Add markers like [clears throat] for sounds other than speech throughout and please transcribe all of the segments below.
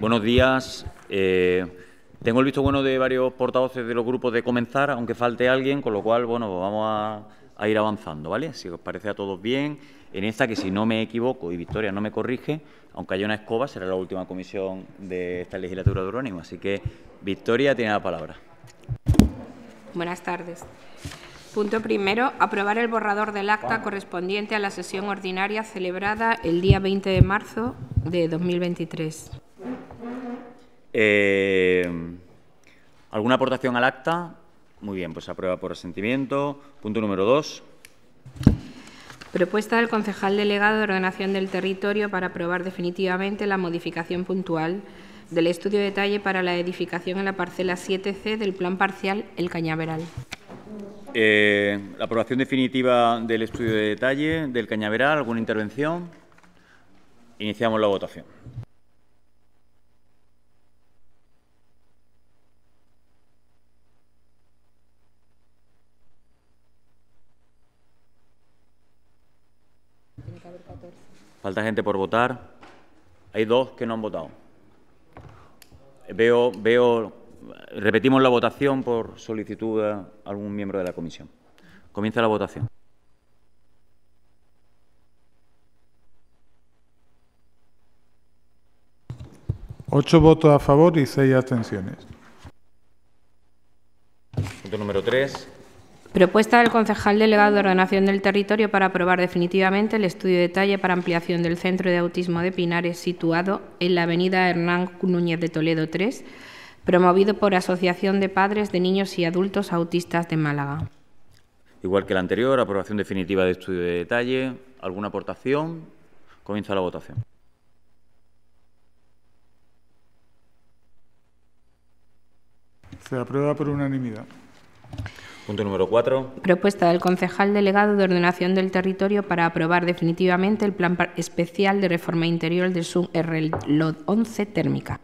Buenos días. Eh, tengo el visto bueno de varios portavoces de los grupos de comenzar, aunque falte alguien, con lo cual, bueno, pues vamos a, a, ir avanzando, ¿vale? Si os parece a todos bien, en esta que si no me equivoco y Victoria no me corrige, aunque haya una escoba, será la última comisión de esta legislatura de Urbanismo. Así que Victoria tiene la palabra. Buenas tardes. Punto primero, aprobar el borrador del acta correspondiente a la sesión ordinaria celebrada el día 20 de marzo de 2023. Eh, ¿Alguna aportación al acta? Muy bien, pues aprueba por asentimiento. Punto número dos. Propuesta del concejal delegado de Ordenación del Territorio para aprobar definitivamente la modificación puntual del estudio de detalle para la edificación en la parcela 7C del plan parcial El Cañaveral. Eh, la aprobación definitiva del estudio de detalle del Cañaveral. ¿Alguna intervención? Iniciamos la votación. Falta gente por votar. Hay dos que no han votado. Veo, veo Repetimos la votación por solicitud de algún miembro de la comisión. Comienza la votación. Ocho votos a favor y seis abstenciones. Punto número tres. Propuesta del concejal delegado de Ordenación del Territorio para aprobar definitivamente el estudio de detalle para ampliación del Centro de Autismo de Pinares situado en la avenida Hernán Núñez de Toledo 3 promovido por Asociación de Padres de Niños y Adultos Autistas de Málaga. Igual que el anterior, aprobación definitiva de estudio de detalle. ¿Alguna aportación? Comienza la votación. Se aprueba por unanimidad. Punto número cuatro. Propuesta del concejal delegado de Ordenación del Territorio para aprobar definitivamente el Plan Especial de Reforma Interior del SUR 11 térmica.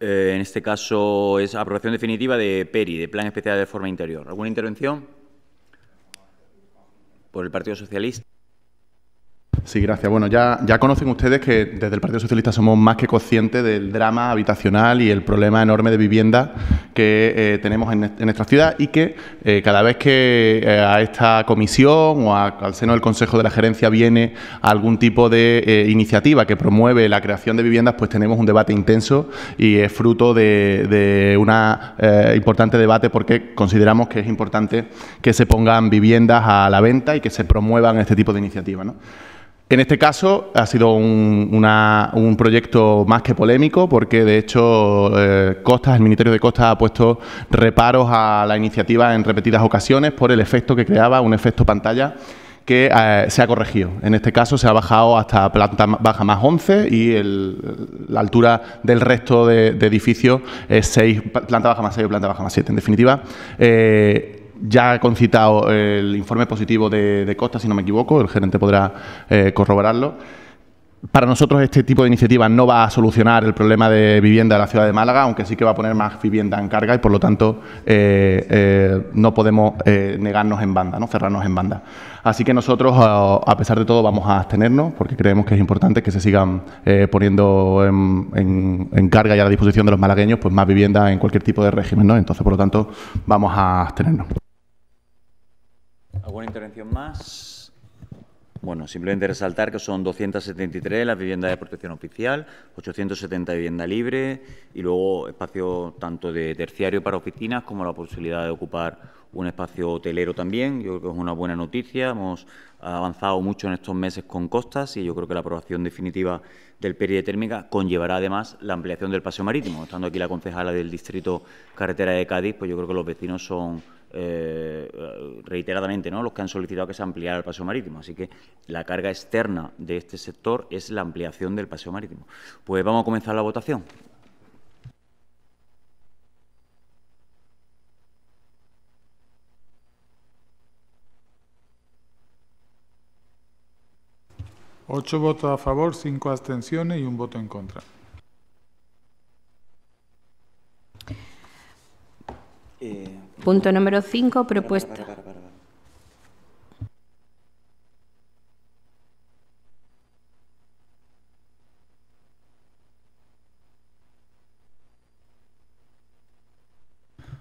Eh, en este caso es aprobación definitiva de PERI, de Plan Especial de Reforma Interior. ¿Alguna intervención? Por el Partido Socialista. Sí, gracias. Bueno, ya, conocen ustedes que desde el Partido Socialista somos más que conscientes del drama habitacional y el problema enorme de vivienda que eh, tenemos en, nuestra ciudad y que eh, cada vez que eh, a esta comisión o al seno del Consejo de la Gerencia viene algún tipo de iniciativa que promueve la creación de viviendas, pues tenemos un debate intenso y es fruto de, de un importante debate porque consideramos que es importante que se pongan viviendas a la venta y que se promuevan este tipo de iniciativas. ¿no? En este caso ha sido un, proyecto más que polémico porque de hecho eh, el Ministerio de Costas ha puesto reparos a la iniciativa en repetidas ocasiones por el efecto que creaba, un efecto pantalla que eh, se ha corregido. En este caso se ha bajado hasta planta baja más 11 y la altura del resto de, edificios es 6, planta baja más 6 o planta baja más 7. En definitiva, eh, ya he concitado el informe positivo de, Costa, si no me equivoco, el gerente podrá eh, corroborarlo. Para nosotros este tipo de iniciativa no va a solucionar el problema de vivienda de la ciudad de Málaga, aunque sí que va a poner más vivienda en carga y por lo tanto eh, eh, no podemos negarnos en banda, no cerrarnos en banda. Así que nosotros, a, pesar de todo, vamos a abstenernos porque creemos que es importante que se sigan poniendo en, carga y a la disposición de los malagueños pues más vivienda en cualquier tipo de régimen. ¿no? Entonces, por lo tanto, vamos a abstenernos. ¿Alguna intervención más? Bueno, simplemente resaltar que son 273 las viviendas de protección oficial, 870 vivienda libre y luego espacio tanto de terciario para oficinas como la posibilidad de ocupar un espacio hotelero también. Yo creo que es una buena noticia. Hemos avanzado mucho en estos meses con costas y yo creo que la aprobación definitiva del PERI térmica conllevará además la ampliación del paseo marítimo. Estando aquí la concejala del distrito carretera de Cádiz, pues yo creo que los vecinos son eh, reiteradamente ¿no? los que han solicitado que se ampliara el paseo marítimo. Así que la carga externa de este sector es la ampliación del paseo marítimo. Pues vamos a comenzar la votación. Ocho votos a favor, cinco abstenciones y un voto en contra. Eh, Punto número 5, propuesta.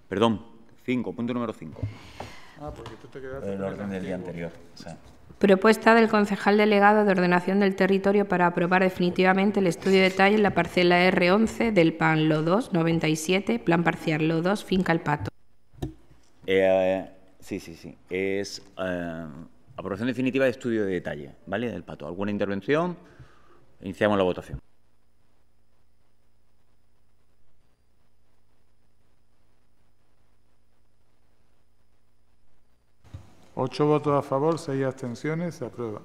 Perdón, 5, punto número 5. Ah, porque tú te quedaste. El orden del día anterior. O. Propuesta del concejal delegado de ordenación del territorio para aprobar definitivamente el estudio de detalle en la parcela R11 del PAN LO 2 97, Plan Parcial LO 2, Finca El Pato. Eh, sí, sí, sí. Es eh, aprobación definitiva de estudio de detalle, ¿vale? Del pato. ¿Alguna intervención? Iniciamos la votación. Ocho votos a favor, seis abstenciones, se aprueba.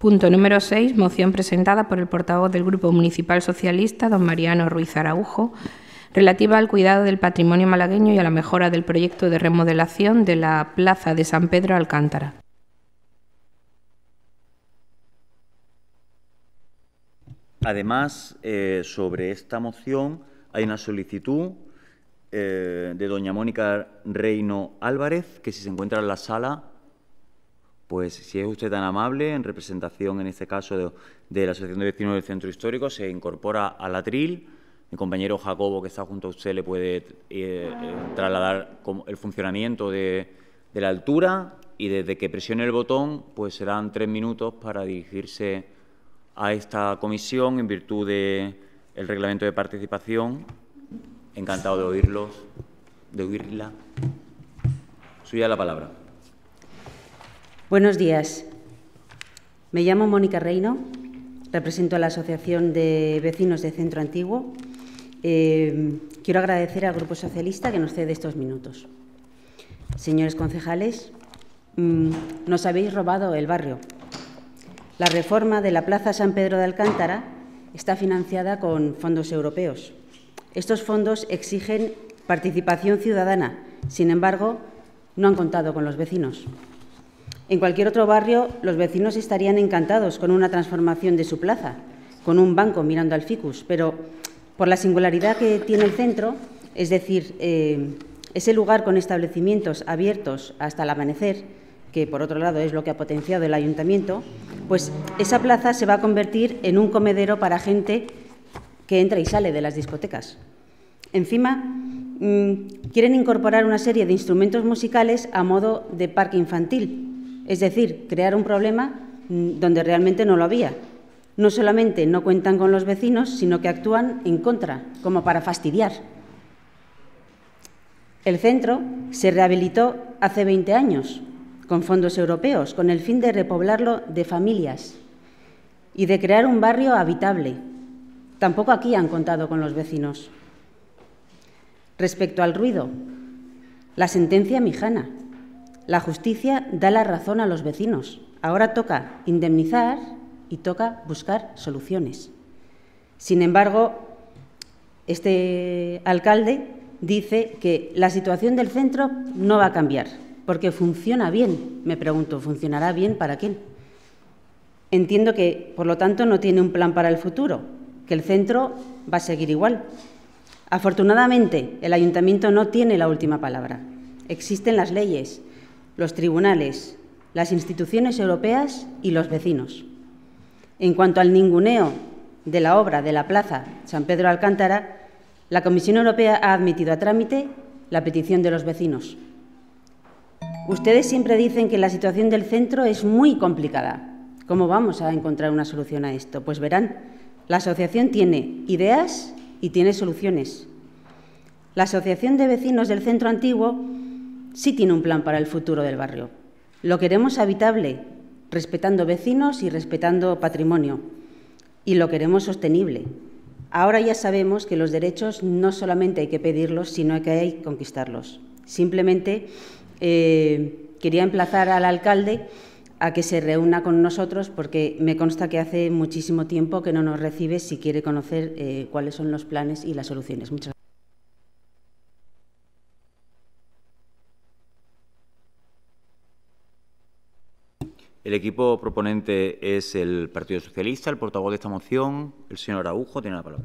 Punto número 6, moción presentada por el portavoz del Grupo Municipal Socialista, don Mariano Ruiz Araujo, relativa al cuidado del patrimonio malagueño y a la mejora del proyecto de remodelación de la Plaza de San Pedro Alcántara. Además, eh, sobre esta moción hay una solicitud eh, de doña Mónica Reino Álvarez, que si se encuentra en la sala, pues si es usted tan amable, en representación en este caso de, la Asociación de Vecinos del Centro Histórico, se incorpora al atril. Mi compañero Jacobo, que está junto a usted, le puede eh, eh, trasladar el funcionamiento de, de la altura y desde que presione el botón, pues serán tres minutos para dirigirse a esta comisión en virtud del reglamento de participación. Encantado de oírlos, de oírla. Suya la palabra. Buenos días. Me llamo Mónica Reino, represento a la Asociación de Vecinos de Centro Antiguo. Eh, quiero agradecer al Grupo Socialista que nos cede estos minutos. Señores concejales, mm, nos habéis robado el barrio. La reforma de la Plaza San Pedro de Alcántara está financiada con fondos europeos. Estos fondos exigen participación ciudadana, sin embargo, no han contado con los vecinos. En cualquier otro barrio, los vecinos estarían encantados con una transformación de su plaza, con un banco mirando al ficus, pero por la singularidad que tiene el centro, es decir, eh, ese lugar con establecimientos abiertos hasta el amanecer, que por otro lado es lo que ha potenciado el ayuntamiento, pues esa plaza se va a convertir en un comedero para gente que entra y sale de las discotecas. Encima, mm, quieren incorporar una serie de instrumentos musicales a modo de parque infantil, es decir, crear un problema mm, donde realmente no lo había. No solamente no cuentan con los vecinos, sino que actúan en contra, como para fastidiar. El centro se rehabilitó hace 20 años con fondos europeos, con el fin de repoblarlo de familias y de crear un barrio habitable. Tampoco aquí han contado con los vecinos. Respecto al ruido, la sentencia mijana. La justicia da la razón a los vecinos. Ahora toca indemnizar y toca buscar soluciones. Sin embargo, este alcalde dice que la situación del centro no va a cambiar, porque funciona bien. Me pregunto, ¿funcionará bien para quién? Entiendo que, por lo tanto, no tiene un plan para el futuro, que el centro va a seguir igual. Afortunadamente, el ayuntamiento no tiene la última palabra. Existen las leyes, los tribunales, las instituciones europeas y los vecinos. En cuanto al ninguneo de la obra de la Plaza San Pedro Alcántara, la Comisión Europea ha admitido a trámite la petición de los vecinos. Ustedes siempre dicen que la situación del centro es muy complicada. ¿Cómo vamos a encontrar una solución a esto? Pues verán, la asociación tiene ideas y tiene soluciones. La Asociación de Vecinos del Centro Antiguo sí tiene un plan para el futuro del barrio. Lo queremos habitable, respetando vecinos y respetando patrimonio. Y lo queremos sostenible. Ahora ya sabemos que los derechos no solamente hay que pedirlos, sino que hay que conquistarlos. Simplemente eh, quería emplazar al alcalde a que se reúna con nosotros porque me consta que hace muchísimo tiempo que no nos recibe si quiere conocer eh, cuáles son los planes y las soluciones. Muchas gracias. El equipo proponente es el Partido Socialista, el portavoz de esta moción, el señor Araujo, tiene la palabra.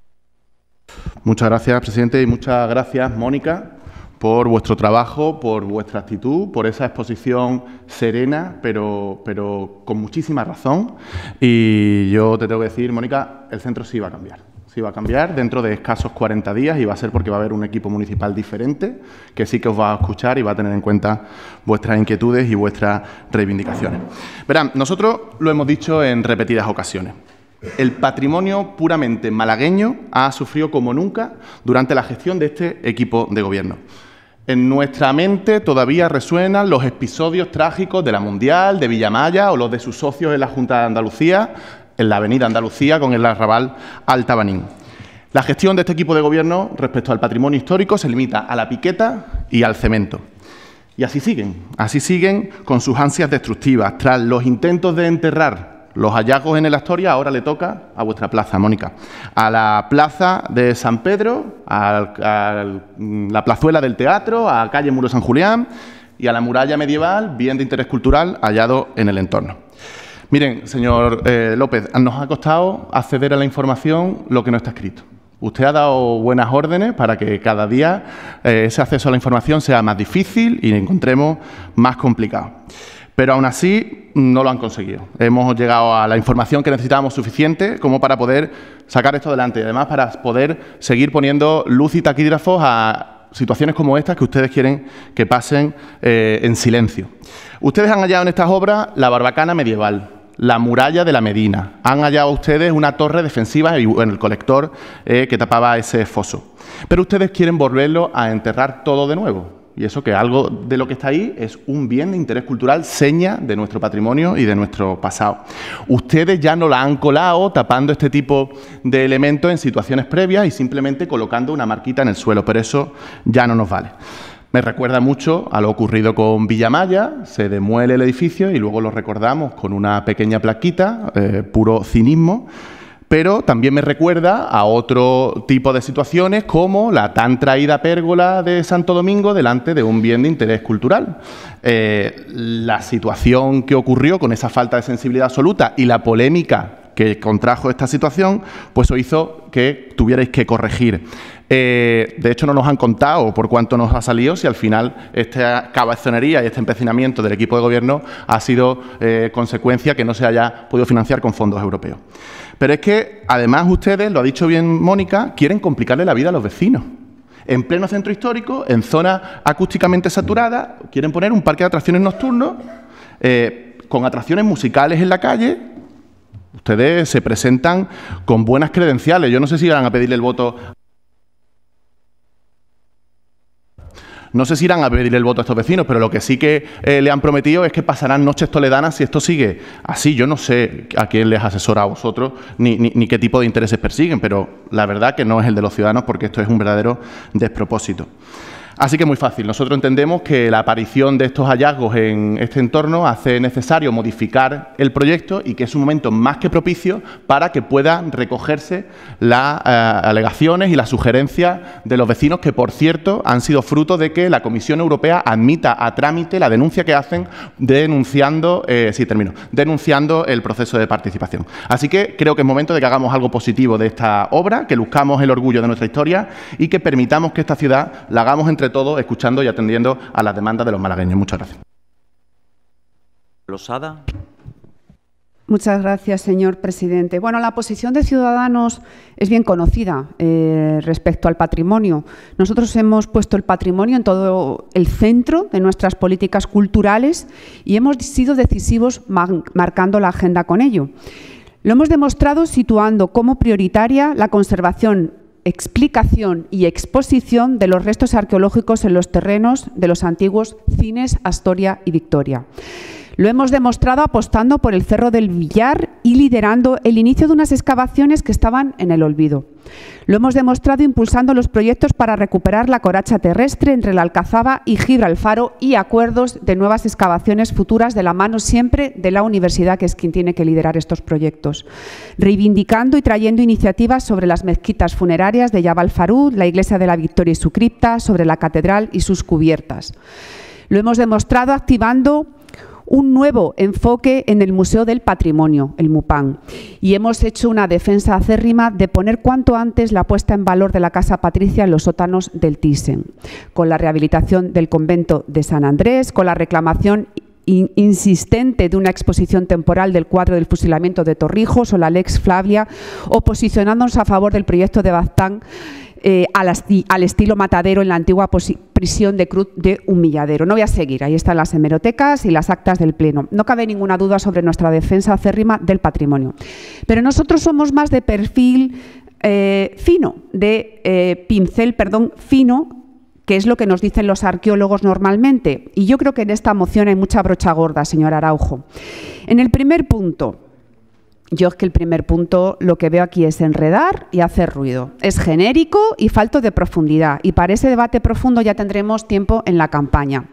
Muchas gracias, presidente, y muchas gracias, Mónica, por vuestro trabajo, por vuestra actitud, por esa exposición serena, pero, pero con muchísima razón. Y yo te tengo que decir, Mónica, el centro sí va a cambiar. Sí va a cambiar dentro de escasos 40 días y va a ser porque va a haber un equipo municipal diferente que sí que os va a escuchar y va a tener en cuenta vuestras inquietudes y vuestras reivindicaciones. Verán, nosotros lo hemos dicho en repetidas ocasiones. El patrimonio puramente malagueño ha sufrido como nunca durante la gestión de este equipo de gobierno. En nuestra mente todavía resuenan los episodios trágicos de la Mundial, de Villamaya o los de sus socios en la Junta de Andalucía, en la Avenida Andalucía con el arrabal Altabanín. La gestión de este equipo de gobierno respecto al patrimonio histórico se limita a la piqueta y al cemento. Y así siguen, así siguen con sus ansias destructivas. Tras los intentos de enterrar los hallazgos en el Astoria, ahora le toca a vuestra plaza, Mónica. A la plaza de San Pedro, a la plazuela del teatro, a calle Muro San Julián y a la muralla medieval, bien de interés cultural, hallado en el entorno. Miren, señor eh, López, nos ha costado acceder a la información lo que no está escrito. Usted ha dado buenas órdenes para que cada día eh, ese acceso a la información sea más difícil y encontremos más complicado. Pero aún así no lo han conseguido. Hemos llegado a la información que necesitábamos suficiente como para poder sacar esto adelante y además para poder seguir poniendo luz y taquígrafos a situaciones como estas que ustedes quieren que pasen eh, en silencio. Ustedes han hallado en estas obras la barbacana medieval, la muralla de la Medina. Han hallado ustedes una torre defensiva en el colector eh, que tapaba ese foso. Pero ustedes quieren volverlo a enterrar todo de nuevo. Y eso que algo de lo que está ahí es un bien de interés cultural, seña de nuestro patrimonio y de nuestro pasado. Ustedes ya no la han colado tapando este tipo de elementos en situaciones previas y simplemente colocando una marquita en el suelo, pero eso ya no nos vale. Me recuerda mucho a lo ocurrido con Villamaya, se demuele el edificio y luego lo recordamos con una pequeña plaquita, eh, puro cinismo, pero también me recuerda a otro tipo de situaciones como la tan traída pérgola de Santo Domingo delante de un bien de interés cultural. Eh, la situación que ocurrió con esa falta de sensibilidad absoluta y la polémica que contrajo esta situación, pues eso hizo que tuvierais que corregir. Eh, de hecho, no nos han contado por cuánto nos ha salido, si al final esta cabezonería y este empecinamiento del equipo de gobierno ha sido eh, consecuencia que no se haya podido financiar con fondos europeos. Pero es que, además, ustedes, lo ha dicho bien Mónica, quieren complicarle la vida a los vecinos. En pleno centro histórico, en zona acústicamente saturada, quieren poner un parque de atracciones nocturnos eh, con atracciones musicales en la calle. Ustedes se presentan con buenas credenciales. Yo no sé si van a pedirle el voto No sé si irán a pedir el voto a estos vecinos, pero lo que sí que eh, le han prometido es que pasarán noches toledanas si esto sigue así. Yo no sé a quién les asesora a vosotros ni, ni qué tipo de intereses persiguen, pero la verdad que no es el de los ciudadanos porque esto es un verdadero despropósito. Así que muy fácil. Nosotros entendemos que la aparición de estos hallazgos en este entorno hace necesario modificar el proyecto y que es un momento más que propicio para que puedan recogerse las eh, alegaciones y las sugerencias de los vecinos que, por cierto, han sido fruto de que la Comisión Europea admita a trámite la denuncia que hacen denunciando, eh, sí, termino, denunciando el proceso de participación. Así que creo que es momento de que hagamos algo positivo de esta obra, que luzcamos el orgullo de nuestra historia y que permitamos que esta ciudad la hagamos entre todo escuchando y atendiendo a las demandas de los malagueños. Muchas gracias. Losada. Muchas gracias, señor presidente. Bueno, la posición de Ciudadanos es bien conocida eh, respecto al patrimonio. Nosotros hemos puesto el patrimonio en todo el centro de nuestras políticas culturales y hemos sido decisivos marcando la agenda con ello. Lo hemos demostrado situando como prioritaria la conservación explicación y exposición de los restos arqueológicos en los terrenos de los antiguos cines Astoria y Victoria. Lo hemos demostrado apostando por el Cerro del Villar y liderando el inicio de unas excavaciones que estaban en el olvido. Lo hemos demostrado impulsando los proyectos para recuperar la coracha terrestre entre la Alcazaba y Gibralfaro y acuerdos de nuevas excavaciones futuras de la mano siempre de la universidad, que es quien tiene que liderar estos proyectos. Reivindicando y trayendo iniciativas sobre las mezquitas funerarias de Yabal Farú, la iglesia de la Victoria y su cripta, sobre la catedral y sus cubiertas. Lo hemos demostrado activando un nuevo enfoque en el Museo del Patrimonio, el MUPAN, y hemos hecho una defensa acérrima de poner cuanto antes la puesta en valor de la Casa Patricia en los sótanos del Thyssen, con la rehabilitación del convento de San Andrés, con la reclamación insistente de una exposición temporal del cuadro del fusilamiento de Torrijos o la Lex Flavia, o posicionándonos a favor del proyecto de Baztán eh, al, estilo matadero en la antigua prisión de Cruz de Humilladero. No voy a seguir, ahí están las hemerotecas y las actas del Pleno. No cabe ninguna duda sobre nuestra defensa acérrima del patrimonio. Pero nosotros somos más de perfil eh, fino, de eh, pincel, perdón, fino, que es lo que nos dicen los arqueólogos normalmente. Y yo creo que en esta moción hay mucha brocha gorda, señor Araujo. En el primer punto, yo es que el primer punto lo que veo aquí es enredar y hacer ruido. Es genérico y falto de profundidad. Y para ese debate profundo ya tendremos tiempo en la campaña.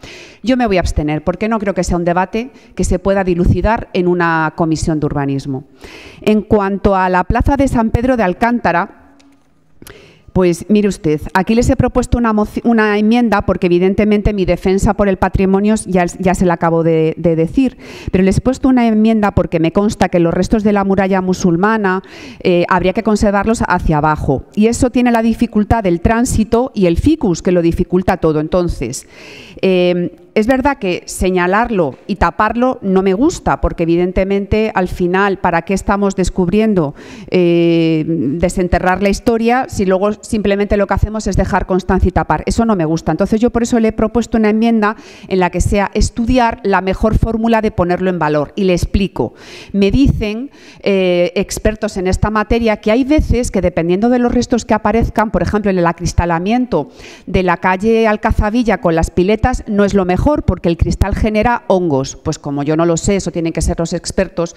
Yo me voy a abstener porque no creo que sea un debate que se pueda dilucidar en una comisión de urbanismo. En cuanto a la plaza de San Pedro de Alcántara, pues mire usted, aquí les he propuesto una, enmienda porque evidentemente mi defensa por el patrimonio ya, se la acabo de, decir, pero les he puesto una enmienda porque me consta que los restos de la muralla musulmana eh, habría que conservarlos hacia abajo y eso tiene la dificultad del tránsito y el ficus que lo dificulta todo. Entonces, eh, es verdad que señalarlo y taparlo no me gusta, porque evidentemente al final, ¿para qué estamos descubriendo eh, desenterrar la historia si luego simplemente lo que hacemos es dejar constancia y tapar? Eso no me gusta. Entonces yo por eso le he propuesto una enmienda en la que sea estudiar la mejor fórmula de ponerlo en valor. Y le explico. Me dicen eh, expertos en esta materia que hay veces que dependiendo de los restos que aparezcan, por ejemplo, en el acristalamiento de la calle Alcazavilla con las piletas, no es lo mejor porque el cristal genera hongos. Pues como yo no lo sé, eso tienen que ser los expertos.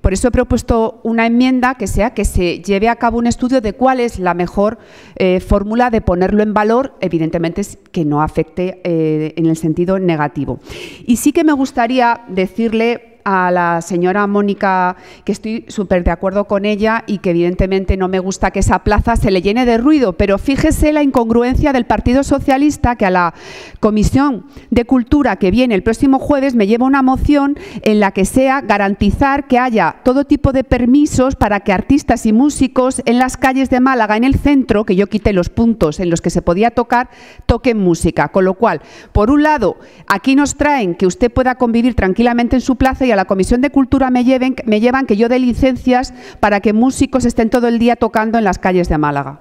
Por eso he propuesto una enmienda que sea que se lleve a cabo un estudio de cuál es la mejor eh, fórmula de ponerlo en valor, evidentemente que no afecte eh, en el sentido negativo. Y sí que me gustaría decirle a la señora Mónica que estoy súper de acuerdo con ella y que evidentemente no me gusta que esa plaza se le llene de ruido, pero fíjese la incongruencia del Partido Socialista que a la Comisión de Cultura que viene el próximo jueves me lleva una moción en la que sea garantizar que haya todo tipo de permisos para que artistas y músicos en las calles de Málaga, en el centro, que yo quité los puntos en los que se podía tocar, toquen música. Con lo cual, por un lado, aquí nos traen que usted pueda convivir tranquilamente en su plaza y a la Comisión de Cultura me, lleven, me llevan que yo dé licencias para que músicos estén todo el día tocando en las calles de Málaga.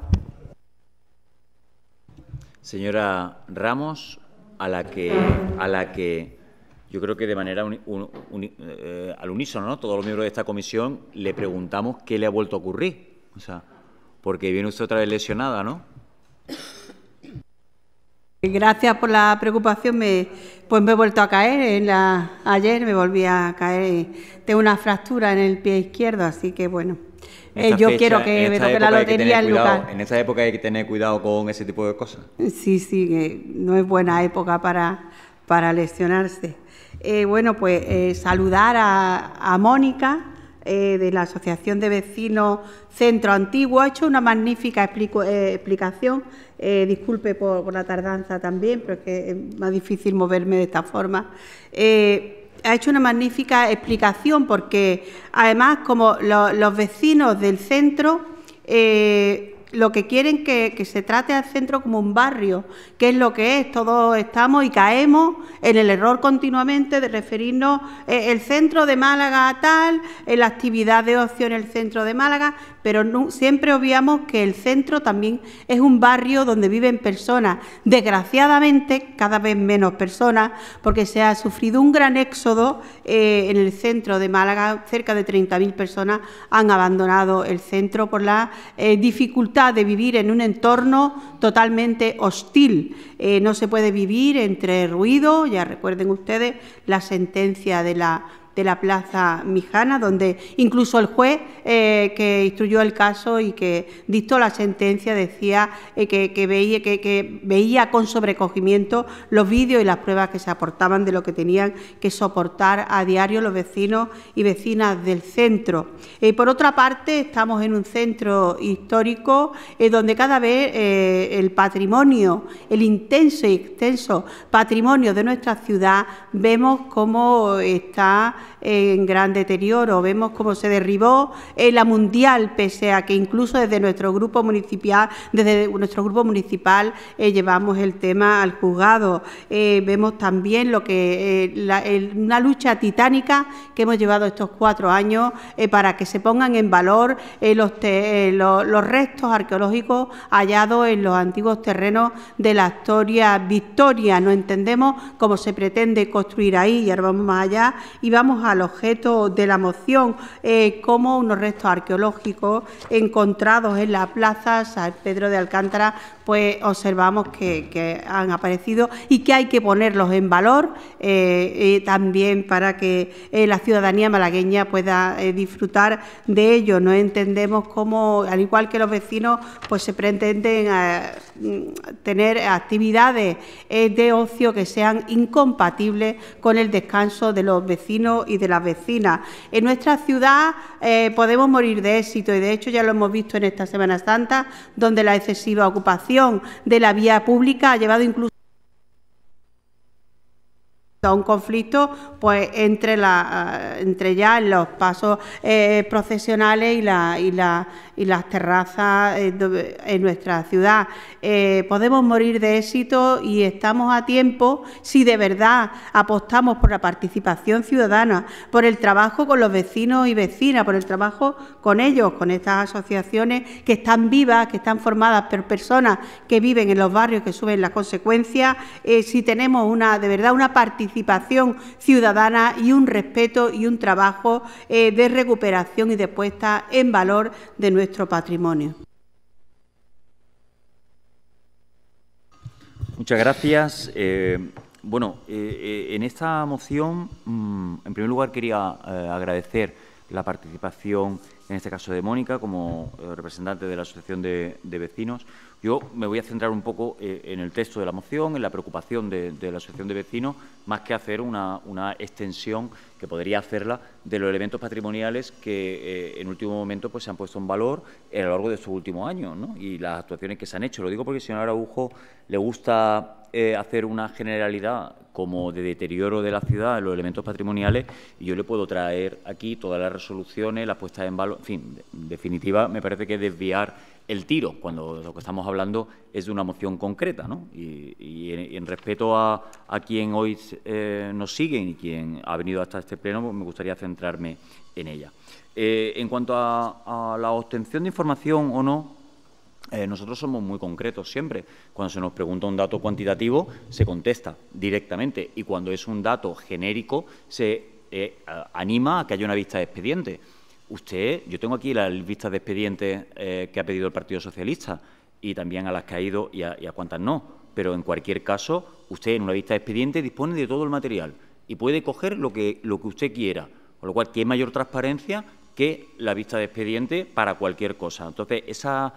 Señora Ramos, a la que, a la que yo creo que de manera eh, al unísono, ¿no? todos los miembros de esta comisión le preguntamos qué le ha vuelto a ocurrir. O sea, porque viene usted otra vez lesionada, ¿no? Gracias por la preocupación. Me, pues me he vuelto a caer. En la, ayer me volví a caer. Tengo una fractura en el pie izquierdo, así que bueno. Eh, yo quiero que me toque la lotería en lugar. En esta época hay que tener cuidado con ese tipo de cosas. Sí, sí, no es buena época para, para lesionarse. Eh, bueno, pues eh, saludar a, a Mónica de la Asociación de Vecinos Centro Antiguo. Ha hecho una magnífica explicación eh, disculpe por, la tardanza también, pero es que es más difícil moverme de esta forma. Eh, ha hecho una magnífica explicación porque además como los vecinos del centro eh, lo que quieren que, que se trate al centro como un barrio, que es lo que es. Todos estamos y caemos en el error continuamente de referirnos el centro de Málaga a tal, la actividad de ocio en el centro de Málaga, pero siempre obviamos que el centro también es un barrio donde viven personas, desgraciadamente cada vez menos personas, porque se ha sufrido un gran éxodo eh, en el centro de Málaga, cerca de 30.000 personas han abandonado el centro por la eh, dificultad de vivir en un entorno totalmente hostil. Eh, no se puede vivir entre ruido, ya recuerden ustedes la sentencia de la de la Plaza Mijana, donde incluso el juez eh, que instruyó el caso y que dictó la sentencia decía eh, que, veía, que, veía con sobrecogimiento los vídeos y las pruebas que se aportaban de lo que tenían que soportar a diario los vecinos y vecinas del centro. Eh, por otra parte, estamos en un centro histórico donde cada vez el patrimonio, el intenso y extenso patrimonio de nuestra ciudad, vemos cómo está en gran deterioro. Vemos cómo se derribó la mundial, pese a que incluso desde nuestro grupo municipal, desde nuestro grupo municipal llevamos el tema al juzgado. vemos también lo que una lucha titánica que hemos llevado estos cuatro años para que se pongan en valor los, los restos arqueológicos hallados en los antiguos terrenos de la historia Victoria. No entendemos cómo se pretende construir ahí, y ahora vamos más allá, y vamos al objeto de la moción, eh, como unos restos arqueológicos encontrados en la plaza San Pedro de Alcántara, pues observamos que, han aparecido y que hay que ponerlos en valor eh, eh, también para que la ciudadanía malagueña pueda disfrutar de ello. No entendemos cómo, al igual que los vecinos, pues se pretenden tener actividades de ocio que sean incompatibles con el descanso de los vecinos y de las vecinas. En nuestra ciudad eh, podemos morir de éxito y de hecho ya lo hemos visto en esta Semana Santa, donde la excesiva ocupación de la vía pública ha llevado incluso a un conflicto pues entre la entre ya los pasos eh, procesionales y la, y la y las terrazas eh, en nuestra ciudad. Eh, podemos morir de éxito y estamos a tiempo si de verdad apostamos por la participación ciudadana, por el trabajo con los vecinos y vecinas, por el trabajo con ellos, con estas asociaciones que están vivas, que están formadas por personas que viven en los barrios, que suben las consecuencias, eh, si tenemos una de verdad una participación ciudadana y un respeto y un trabajo de recuperación y de puesta en valor de nuestra patrimonio. Muchas gracias. Eh, bueno, eh, eh, en esta moción, mm, en primer lugar, quería agradecer la participación, en este caso de Mónica, como representante de la Asociación de, Vecinos. Yo me voy a centrar un poco en el texto de la moción, en la preocupación de, la Asociación de Vecinos, más que hacer una, extensión que podría hacerla de los elementos patrimoniales que eh, en último momento pues, se han puesto en valor a lo largo de estos últimos años y las actuaciones que se han hecho. Lo digo porque al señor Araujo le gusta eh, hacer una generalidad como de deterioro de la ciudad en los elementos patrimoniales y yo le puedo traer aquí todas las resoluciones, las puestas en valor, en fin, en definitiva me parece que desviar el tiro, cuando lo que estamos hablando es de una moción concreta, ¿no? Y, en, respeto a, quien hoy eh, nos sigue y quien ha venido hasta este pleno, pues me gustaría centrarme en ella. Eh, en cuanto a, la obtención de información o no, eh, nosotros somos muy concretos siempre. Cuando se nos pregunta un dato cuantitativo, se contesta directamente. Y cuando es un dato genérico, se anima a que haya una vista de expediente. Usted, yo tengo aquí las vistas de expedientes eh, que ha pedido el Partido Socialista y también a las que ha ido y a, cuántas no. Pero en cualquier caso, usted en una vista de expedientes dispone de todo el material y puede coger lo que, lo que usted quiera. Con lo cual, ¿qué mayor transparencia que la vista de expediente para cualquier cosa? Entonces, esa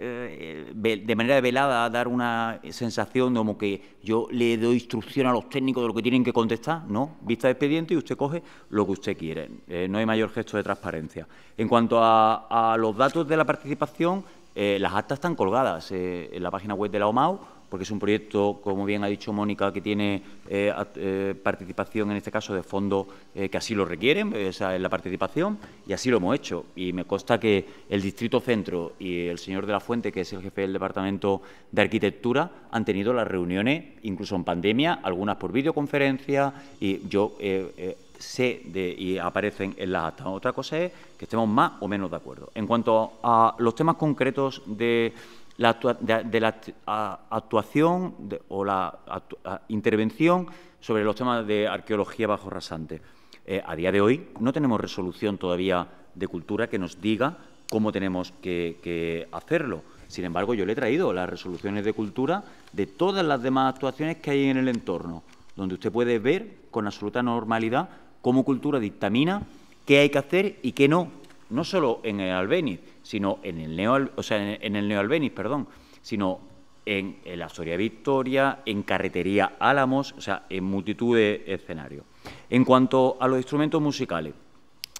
eh, de manera velada dar una sensación de como que yo le doy instrucción a los técnicos de lo que tienen que contestar. No, vista de expediente y usted coge lo que usted quiere. Eh, no hay mayor gesto de transparencia. En cuanto a, los datos de la participación, eh, las actas están colgadas en la página web de la OMAU porque es un proyecto, como bien ha dicho Mónica, que tiene eh, eh, participación, en este caso, de fondos eh, que así lo requieren, esa es la participación, y así lo hemos hecho. Y me consta que el Distrito Centro y el señor de la Fuente, que es el jefe del Departamento de Arquitectura, han tenido las reuniones, incluso en pandemia, algunas por videoconferencia, y yo sé de, y aparecen en las actas. Otra cosa es que estemos más o menos de acuerdo. En cuanto a los temas concretos de de la actuación o la intervención sobre los temas de arqueología bajo rasante. Eh, a día de hoy no tenemos resolución todavía de cultura que nos diga cómo tenemos que, hacerlo. Sin embargo, yo le he traído las resoluciones de cultura de todas las demás actuaciones que hay en el entorno, donde usted puede ver con absoluta normalidad cómo cultura dictamina qué hay que hacer y qué no, no solo en el Albéniz, sino en el neo, o sea, en el neoalbéniz, perdón, sino en, la Soria Victoria, en Carretería Álamos, o sea, en multitud de escenarios. En cuanto a los instrumentos musicales,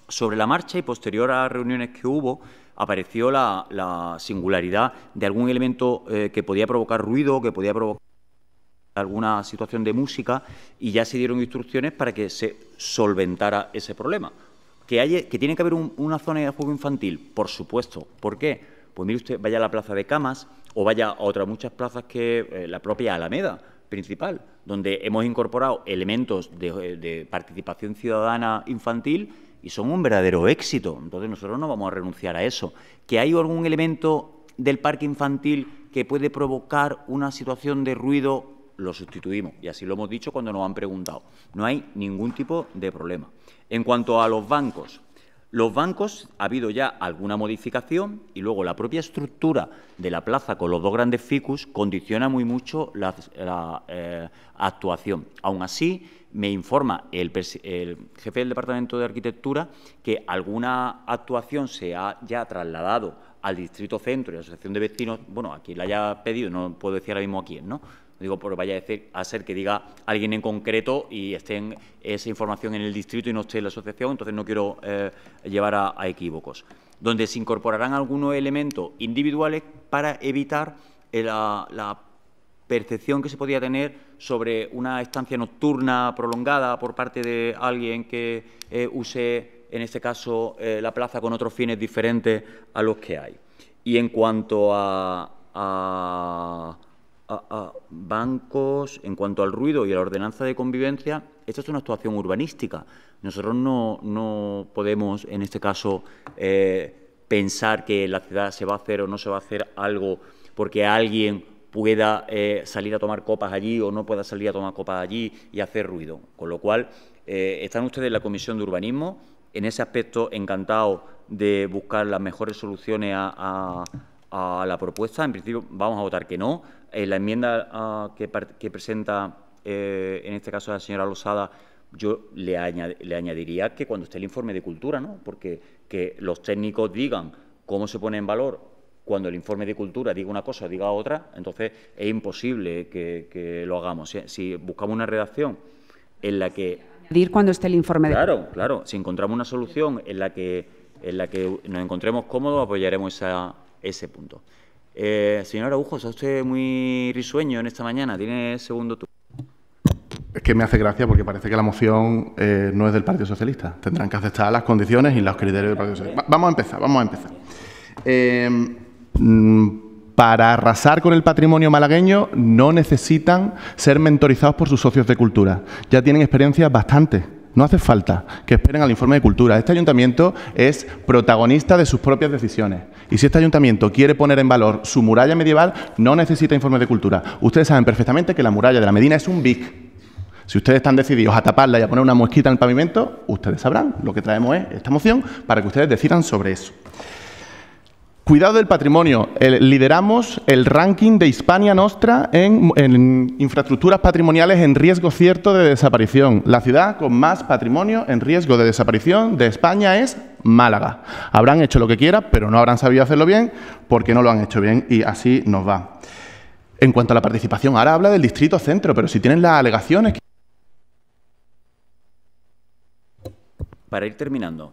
sobre la marcha y posterior a las reuniones que hubo, apareció la, singularidad de algún elemento eh, que podía provocar ruido, que podía provocar alguna situación de música y ya se dieron instrucciones para que se solventara ese problema. ¿Que, tiene que haber una zona de juego infantil? Por supuesto. ¿Por qué? Pues mire usted, vaya a la Plaza de Camas o vaya a otras muchas plazas que eh, la propia Alameda principal, donde hemos incorporado elementos de, de participación ciudadana infantil y son un verdadero éxito. Entonces nosotros no vamos a renunciar a eso. ¿Que hay algún elemento del parque infantil que puede provocar una situación de ruido? Lo sustituimos y así lo hemos dicho cuando nos han preguntado. No hay ningún tipo de problema. En cuanto a los bancos, los bancos ha habido ya alguna modificación y luego la propia estructura de la plaza con los dos grandes ficus condiciona muy mucho la, eh, actuación. Aún así, me informa el, jefe del Departamento de Arquitectura que alguna actuación se ha ya trasladado al Distrito Centro y a la Asociación de Vecinos, bueno, a quien la haya pedido, no puedo decir ahora mismo a quién, ¿no? Digo porque vaya a ser que diga alguien en concreto y esté en esa información en el distrito y no esté en la asociación, entonces no quiero eh, llevar a, equívocos. Donde se incorporarán algunos elementos individuales para evitar la, percepción que se podía tener sobre una estancia nocturna prolongada por parte de alguien que eh, use, en este caso, eh, la plaza con otros fines diferentes a los que hay. Y en cuanto a a, bancos, en cuanto al ruido y a la ordenanza de convivencia, esta es una actuación urbanística. Nosotros no, podemos, en este caso, eh, pensar que la ciudad se va a hacer o no se va a hacer algo porque alguien pueda eh, salir a tomar copas allí o no pueda salir a tomar copas allí y hacer ruido. Con lo cual, eh, están ustedes en la Comisión de Urbanismo. En ese aspecto, encantado de buscar las mejores soluciones a la propuesta. En principio, vamos a votar que no la enmienda ah, que, presenta, eh, en este caso, la señora Losada, yo le, añadiría que cuando esté el informe de cultura, ¿no? porque que los técnicos digan cómo se pone en valor cuando el informe de cultura diga una cosa o diga otra, entonces es imposible que, lo hagamos. Si buscamos una redacción en la que... Añadir cuando esté el informe de Claro, claro. Si encontramos una solución en la que, en la que nos encontremos cómodos, apoyaremos esa, ese punto. Eh, señor Araujo, está usted muy risueño en esta mañana. Tiene segundo turno. Es que me hace gracia porque parece que la moción eh, no es del Partido Socialista. Tendrán que aceptar las condiciones y los criterios del Partido Socialista. vamos a empezar, vamos a empezar. Eh, mm, para arrasar con el patrimonio malagueño no necesitan ser mentorizados por sus socios de cultura. Ya tienen experiencia bastante no hace falta que esperen al informe de cultura. Este ayuntamiento es protagonista de sus propias decisiones. Y si este ayuntamiento quiere poner en valor su muralla medieval, no necesita informe de cultura. Ustedes saben perfectamente que la muralla de la Medina es un BIC. Si ustedes están decididos a taparla y a poner una mosquita en el pavimento, ustedes sabrán. Lo que traemos es esta moción para que ustedes decidan sobre eso. Cuidado del patrimonio. lideramos el ranking de Hispania Nostra en, infraestructuras patrimoniales en riesgo cierto de desaparición. La ciudad con más patrimonio en riesgo de desaparición de España es Málaga. Habrán hecho lo que quieran, pero no habrán sabido hacerlo bien porque no lo han hecho bien y así nos va. En cuanto a la participación, ahora habla del distrito centro, pero si tienen las alegaciones... Para ir terminando,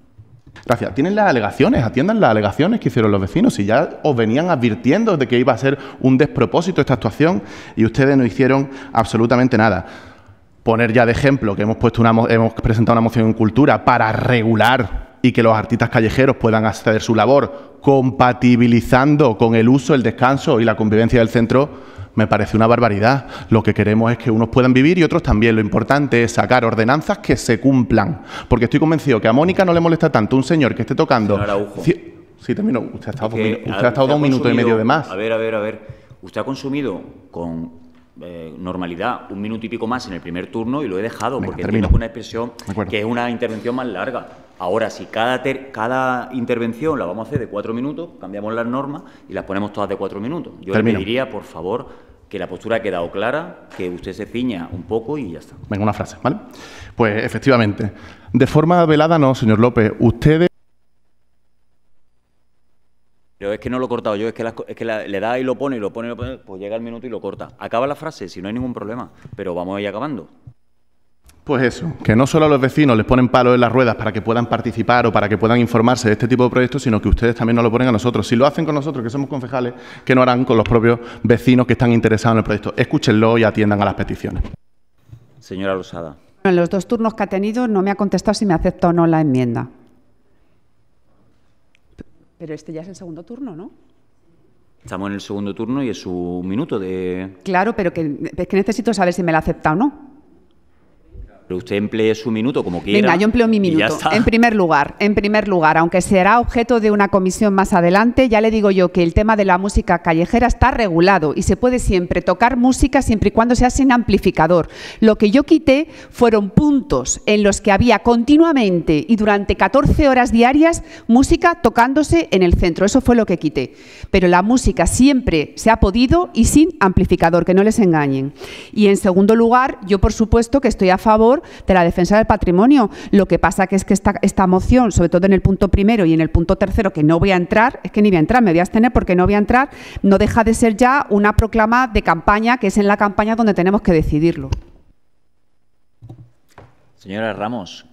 Gracias. Tienen las alegaciones, atiendan las alegaciones que hicieron los vecinos. Y ya os venían advirtiendo de que iba a ser un despropósito esta actuación y ustedes no hicieron absolutamente nada. Poner ya de ejemplo que hemos, puesto una, hemos presentado una moción en cultura para regular y que los artistas callejeros puedan a su labor, compatibilizando con el uso, el descanso y la convivencia del centro me parece una barbaridad. Lo que queremos es que unos puedan vivir y otros también. Lo importante es sacar ordenanzas que se cumplan. Porque estoy convencido que a Mónica no le molesta tanto un señor que esté tocando... Sí, termino. Usted ha estado, usted ha estado dos minutos y medio de más. A ver, a ver, a ver. Usted ha consumido con eh, normalidad un minuto y pico más en el primer turno y lo he dejado porque entiendo que una expresión que es una intervención más larga. Ahora, si cada, cada intervención la vamos a hacer de cuatro minutos, cambiamos las normas y las ponemos todas de cuatro minutos. Yo le pediría, por favor, que la postura ha quedado clara, que usted se ciña un poco y ya está. Venga, una frase, ¿vale? Pues efectivamente, de forma velada no, señor López, ustedes... Pero es que no lo he cortado yo, es que, le da y lo pone y lo pone y lo pone, pues llega el minuto y lo corta. Acaba la frase, si no hay ningún problema, pero vamos a ir acabando. Pues eso, que no solo a los vecinos les ponen palos en las ruedas para que puedan participar o para que puedan informarse de este tipo de proyectos, sino que ustedes también nos lo ponen a nosotros. Si lo hacen con nosotros, que somos concejales, que no harán con los propios vecinos que están interesados en el proyecto. Escúchenlo y atiendan a las peticiones. Señora Rosada. En los dos turnos que ha tenido no me ha contestado si me acepta o no la enmienda. Pero este ya es el segundo turno, ¿no? Estamos en el segundo turno y es su minuto de... Claro, pero que, es que necesito saber si me la acepta o no. Pero usted emplee su minuto como quiera. Venga, yo empleo mi minuto. En primer lugar, en primer lugar, aunque será objeto de una comisión más adelante, ya le digo yo que el tema de la música callejera está regulado y se puede siempre tocar música siempre y cuando sea sin amplificador. Lo que yo quité fueron puntos en los que había continuamente y durante 14 horas diarias música tocándose en el centro. Eso fue lo que quité. Pero la música siempre se ha podido y sin amplificador, que no les engañen. Y en segundo lugar, yo por supuesto que estoy a favor de la defensa del patrimonio. Lo que pasa que es que esta, esta moción, sobre todo en el punto primero y en el punto tercero, que no voy a entrar, es que ni voy a entrar, me voy a abstener porque no voy a entrar, no deja de ser ya una proclama de campaña, que es en la campaña donde tenemos que decidirlo. Señora Ramos,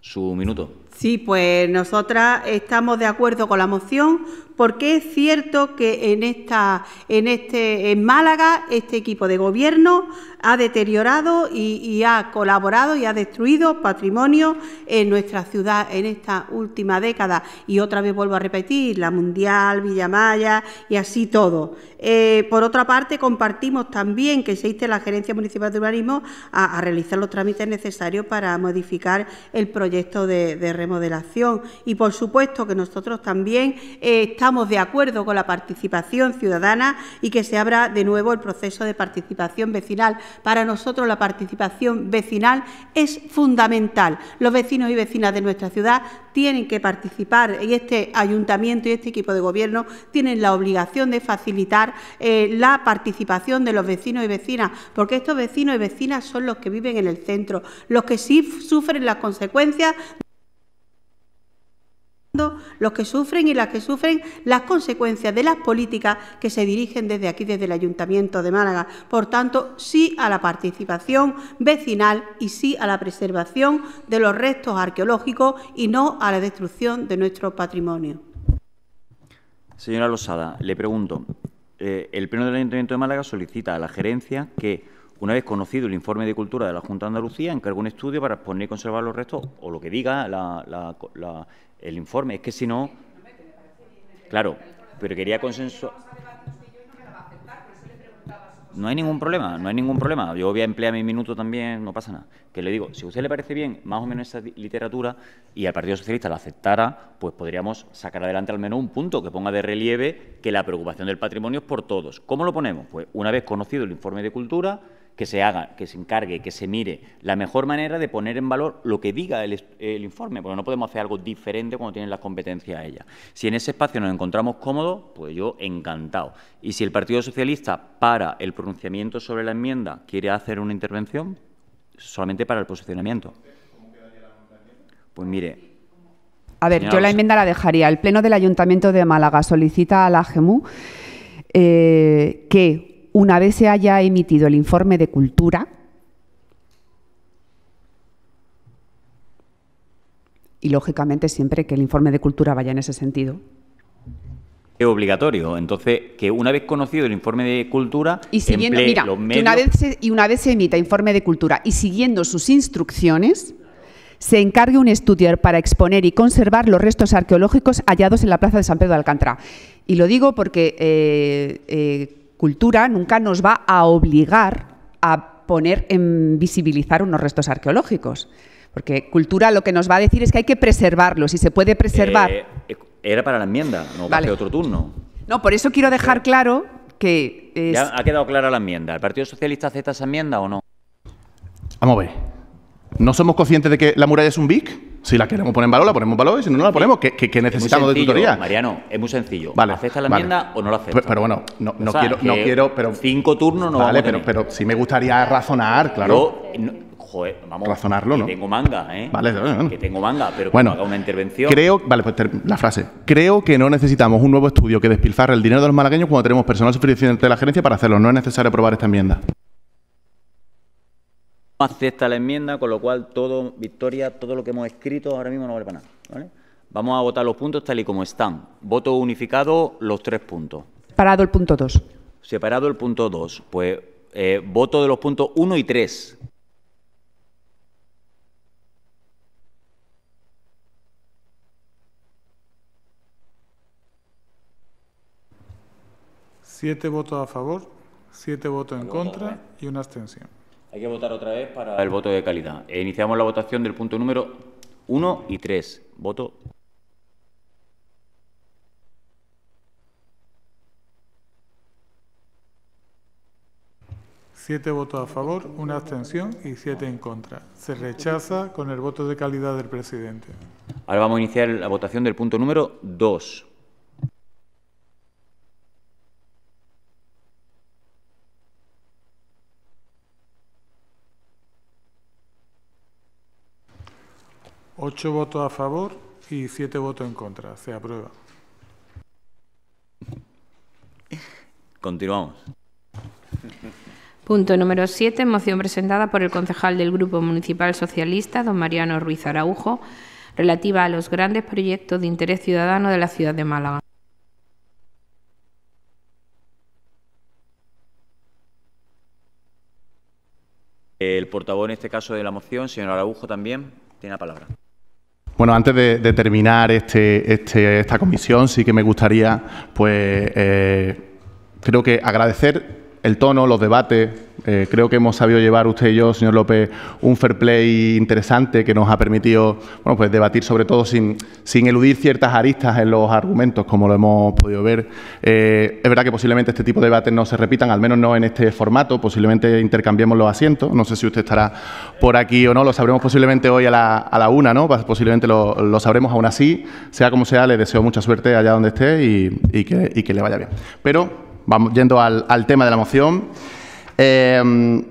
su minuto. Sí, pues nosotras estamos de acuerdo con la moción porque es cierto que en esta en este en Málaga este equipo de gobierno ha deteriorado y, ha colaborado y ha destruido patrimonio en nuestra ciudad en esta última década y otra vez vuelvo a repetir la Mundial, Villamaya y así todo. Eh, por otra parte, compartimos también que se inste la Gerencia Municipal de Urbanismo a, realizar los trámites necesarios para modificar el proyecto de, de remodelación. Y por supuesto que nosotros también eh, estamos de acuerdo con la participación ciudadana y que se abra de nuevo el proceso de participación vecinal. Para nosotros la participación vecinal es fundamental. Los vecinos y vecinas de nuestra ciudad tienen que participar y este ayuntamiento y este equipo de gobierno tienen la obligación de facilitar eh, la participación de los vecinos y vecinas, porque estos vecinos y vecinas son los que viven en el centro, los que sí sufren las consecuencias los que sufren y las que sufren las consecuencias de las políticas que se dirigen desde aquí, desde el Ayuntamiento de Málaga. Por tanto, sí a la participación vecinal y sí a la preservación de los restos arqueológicos y no a la destrucción de nuestro patrimonio. Señora Losada, le pregunto, eh, el Pleno del Ayuntamiento de Málaga solicita a la gerencia que, una vez conocido el informe de cultura de la Junta de Andalucía, encargue un estudio para exponer y conservar los restos, o lo que diga la- el informe. Es que si no... Claro, pero quería consenso... No hay ningún problema, no hay ningún problema. Yo voy a emplear mi minuto también, no pasa nada. Que le digo, si a usted le parece bien más o menos esa li- literatura y al Partido Socialista la aceptara, pues podríamos sacar adelante al menos un punto que ponga de relieve que la preocupación del patrimonio es por todos. ¿Cómo lo ponemos? Pues una vez conocido el informe de cultura, que se haga, que se encargue, que se mire la mejor manera de poner en valor lo que diga el, informe, porque no podemos hacer algo diferente cuando tienen las competencias ella. Si en ese espacio nos encontramos cómodos, pues yo encantado. Y si el Partido Socialista, para el pronunciamiento sobre la enmienda, quiere hacer una intervención, solamente para el posicionamiento. Pues mire, A ver, yo la enmienda la dejaría. El Pleno del Ayuntamiento de Málaga solicita a la GEMU eh, que, una vez se haya emitido el informe de cultura, y lógicamente siempre que el informe de cultura vaya en ese sentido, es obligatorio. Entonces, que una vez conocido el informe de cultura, y siguiendo, mira, los que medios... una vez se, y una vez se emita informe de cultura y siguiendo sus instrucciones, se encargue un estudio para exponer y conservar los restos arqueológicos hallados en la plaza de San Pedro de Alcántara. Y lo digo porque eh, eh, cultura nunca nos va a obligar a poner en visibilizar unos restos arqueológicos. Porque cultura lo que nos va a decir es que hay que preservarlos y se puede preservar. Eh, era para la enmienda, no para Vale. hacer otro turno. No, por eso quiero dejar claro que es- Ya ha quedado clara la enmienda. ¿El Partido Socialista acepta esa enmienda o no? Vamos a ver. ¿No somos conscientes de que la muralla es un BIC? Si la queremos poner en valor, la ponemos en valor y si no, no la ponemos. ¿Qué, necesitamos de tutoría? Mariano, es muy sencillo. Vale, ¿Acepta la vale. enmienda o no la acepta? Pero, pero bueno, no, no O sea, quiero, no que quiero, pero Cinco turnos no vale, vamos a pero, tener. pero sí me gustaría razonar, claro. Yo, no- joder, vamos. Razonarlo, que ¿no? tengo manga, ¿eh? Vale, bueno, bueno. Que tengo manga, pero Bueno, que haga una intervención. Creo, vale, pues la frase. Creo que no necesitamos un nuevo estudio que despilfarre el dinero de los malagueños cuando tenemos personal suficiente de la gerencia para hacerlo. No es necesario aprobar esta enmienda. Acepta la enmienda, con lo cual todo, Victoria, todo lo que hemos escrito ahora mismo no vale para nada. ¿vale? Vamos a votar los puntos tal y como están. Voto unificado los tres puntos. Parado el punto 2. Separado el punto 2. Pues eh, voto de los puntos 1 y 3. Siete votos a favor, siete votos en contra y una abstención. Hay que votar otra vez para el voto de calidad. E iniciamos la votación del punto número 1 y 3. Voto. Siete votos a favor, una abstención y siete en contra. Se rechaza con el voto de calidad del presidente. Ahora vamos a iniciar la votación del punto número 2. Ocho votos a favor y siete votos en contra. Se aprueba. Continuamos. Punto número 7. Moción presentada por el concejal del Grupo Municipal Socialista, don Mariano Ruiz Araujo, relativa a los grandes proyectos de interés ciudadano de la ciudad de Málaga. El portavoz en este caso de la moción, señor Araujo, también tiene la palabra. Bueno, antes de, terminar este, este, esta comisión, sí que me gustaría, pues, eh, creo que agradecer el tono, los debates. Eh, creo que hemos sabido llevar usted y yo, señor López, un fair play interesante que nos ha permitido bueno, pues debatir sobre todo sin, eludir ciertas aristas en los argumentos, como lo hemos podido ver. Eh, es verdad que posiblemente este tipo de debates no se repitan, al menos no en este formato, posiblemente intercambiemos los asientos. No sé si usted estará por aquí o no, lo sabremos posiblemente hoy a la, a la una, ¿no? Posiblemente lo, lo sabremos aún así. Sea como sea, le deseo mucha suerte allá donde esté y, y, que, y que le vaya bien. Pero Vamos yendo al, tema de la moción. Eh,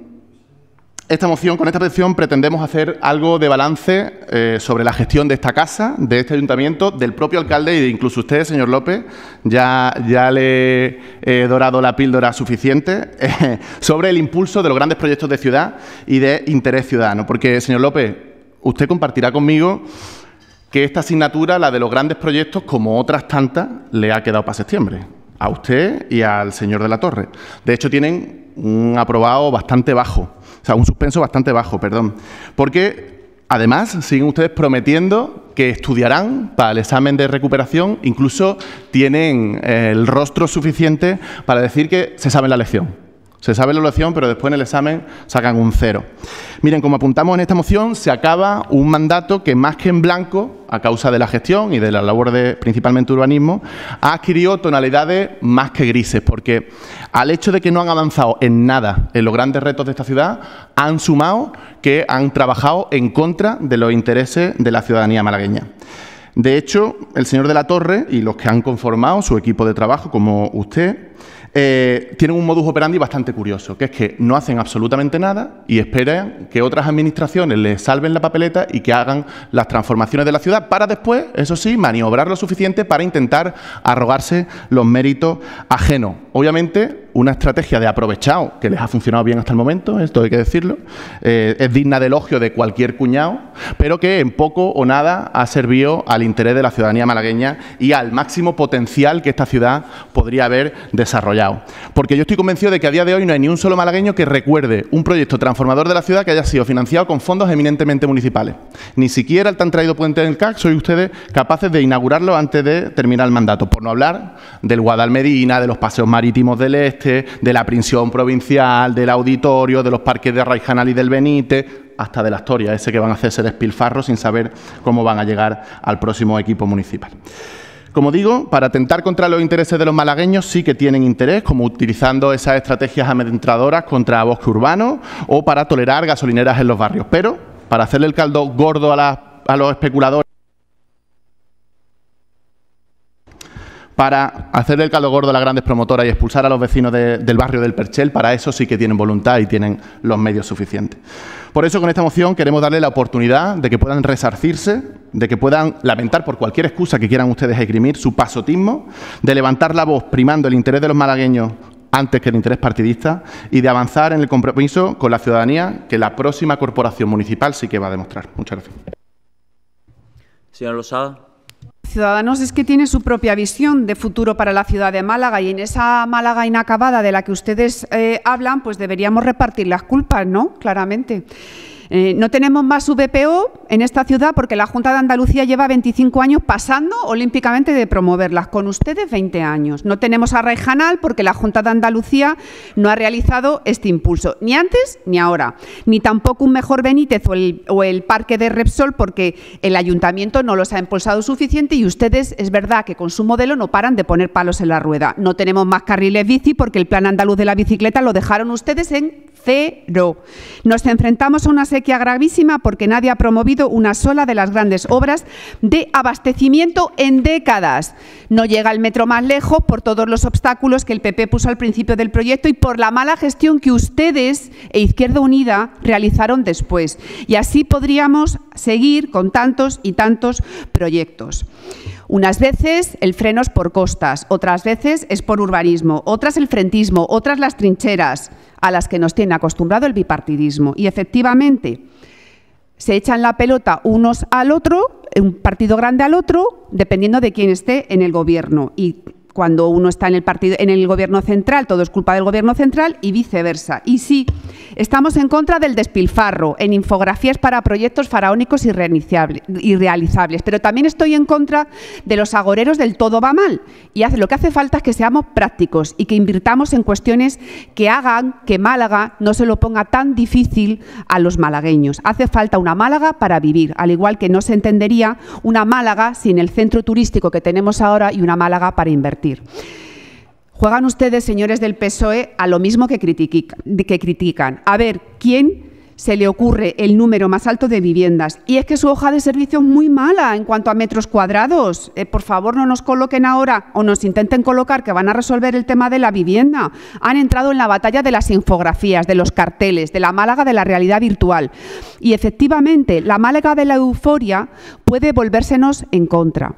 esta moción, con esta petición, pretendemos hacer algo de balance eh, sobre la gestión de esta casa, de este ayuntamiento, del propio alcalde y de incluso usted, señor López. Ya, ya le he dorado la píldora suficiente eh, sobre el impulso de los grandes proyectos de ciudad y de interés ciudadano. Porque, señor López, usted compartirá conmigo que esta asignatura, la de los grandes proyectos, como otras tantas, le ha quedado para septiembre a usted y al señor de la Torre. De hecho, tienen un aprobado bastante bajo, o sea, un suspenso bastante bajo, perdón, porque además siguen ustedes prometiendo que estudiarán para el examen de recuperación, incluso tienen el rostro suficiente para decir que se saben la lección. Se sabe la evaluación, pero después en el examen sacan un cero. Miren, como apuntamos en esta moción, se acaba un mandato que más que en blanco, a causa de la gestión y de la labor de principalmente urbanismo, ha adquirido tonalidades más que grises, porque al hecho de que no han avanzado en nada en los grandes retos de esta ciudad, han sumado que han trabajado en contra de los intereses de la ciudadanía malagueña. De hecho, el señor de la Torre y los que han conformado su equipo de trabajo, como usted, eh, tienen un modus operandi bastante curioso, que es que no hacen absolutamente nada y esperan que otras administraciones les salven la papeleta y que hagan las transformaciones de la ciudad para después, eso sí, maniobrar lo suficiente para intentar arrogarse los méritos ajenos. Obviamente, una estrategia de aprovechado que les ha funcionado bien hasta el momento, esto hay que decirlo, eh, es digna de elogio de cualquier cuñado, pero que en poco o nada ha servido al interés de la ciudadanía malagueña y al máximo potencial que esta ciudad podría haber desarrollado. Porque yo estoy convencido de que a día de hoy no hay ni un solo malagueño que recuerde un proyecto transformador de la ciudad que haya sido financiado con fondos eminentemente municipales. Ni siquiera el tan traído puente del CAC soy ustedes capaces de inaugurarlo antes de terminar el mandato, por no hablar del Guadalmedina, de los paseos marítimos del Este, de la prisión provincial, del auditorio, de los parques de Raijanal y del Benite, hasta de la historia, ese que van a hacerse despilfarro sin saber cómo van a llegar al próximo equipo municipal. Como digo, para atentar contra los intereses de los malagueños sí que tienen interés, como utilizando esas estrategias amedrentadoras contra bosque urbano o para tolerar gasolineras en los barrios. Pero para hacerle el caldo gordo a los especuladores, para hacerle el caldo gordo a las grandes promotoras y expulsar a los vecinos de, del barrio del Perchel, para eso sí que tienen voluntad y tienen los medios suficientes. Por eso con esta moción queremos darle la oportunidad de que puedan resarcirse, de que puedan lamentar por cualquier excusa que quieran ustedes esgrimir su pasotismo, de levantar la voz primando el interés de los malagueños antes que el interés partidista y de avanzar en el compromiso con la ciudadanía que la próxima corporación municipal sí que va a demostrar. Muchas gracias. Señora Losada. Ciudadanos es que tiene su propia visión de futuro para la ciudad de Málaga y en esa Málaga inacabada de la que ustedes eh, hablan, pues deberíamos repartir las culpas, ¿no? Claramente. Eh, no tenemos más VPO en esta ciudad porque la Junta de Andalucía lleva 25 años pasando olímpicamente de promoverlas, con ustedes 20 años. No tenemos a Raijanal porque la Junta de Andalucía no ha realizado este impulso, ni antes ni ahora, ni tampoco un mejor Benítez o el, o el Parque de Repsol porque el Ayuntamiento no los ha impulsado suficiente y ustedes, es verdad que con su modelo no paran de poner palos en la rueda. No tenemos más carriles bici porque el Plan Andaluz de la Bicicleta lo dejaron ustedes en cero. Nos enfrentamos a una sequía gravísima porque nadie ha promovido una sola de las grandes obras de abastecimiento en décadas. No llega el metro más lejos por todos los obstáculos que el PP puso al principio del proyecto y por la mala gestión que ustedes e Izquierda Unida realizaron después. Y así podríamos seguir con tantos y tantos proyectos. Unas veces el freno es por costas, otras veces es por urbanismo, otras el frentismo, otras las trincheras a las que nos tiene acostumbrado el bipartidismo. Y efectivamente, se echan la pelota unos al otro, un partido grande al otro, dependiendo de quién esté en el gobierno. Y cuando uno está en el partido, en el gobierno central, todo es culpa del gobierno central y viceversa. Y sí, estamos en contra del despilfarro en infografías para proyectos faraónicos y realizables, pero también estoy en contra de los agoreros del todo va mal. Y lo que hace falta es que seamos prácticos y que invirtamos en cuestiones que hagan que Málaga no se lo ponga tan difícil a los malagueños. Hace falta una Málaga para vivir, al igual que no se entendería una Málaga sin el centro turístico que tenemos ahora y una Málaga para invertir. Juegan ustedes, señores del PSOE, a lo mismo que, critican. A ver, ¿quién se le ocurre el número más alto de viviendas. Y es que su hoja de servicio es muy mala en cuanto a metros cuadrados. Eh, por favor, no nos coloquen ahora o nos intenten colocar que van a resolver el tema de la vivienda. Han entrado en la batalla de las infografías, de los carteles, de la Málaga de la realidad virtual. Y efectivamente, la Málaga de la euforia puede volvérsenos en contra.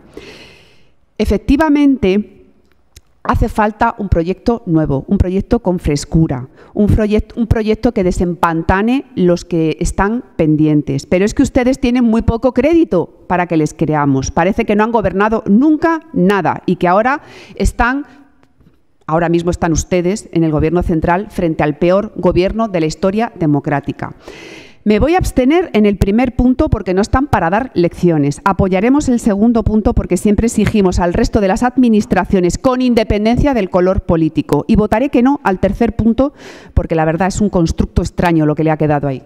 Efectivamente, hace falta un proyecto nuevo, un proyecto con frescura, un, proyecto, que desempantane los que están pendientes. Pero es que ustedes tienen muy poco crédito para que les creamos. Parece que no han gobernado nunca nada y que ahora están Ahora mismo están ustedes en el Gobierno central frente al peor gobierno de la historia democrática. Me voy a abstener en el primer punto porque no están para dar lecciones. Apoyaremos el segundo punto porque siempre exigimos al resto de las administraciones con independencia del color político. Y votaré que no al tercer punto porque la verdad es un constructo extraño lo que le ha quedado ahí.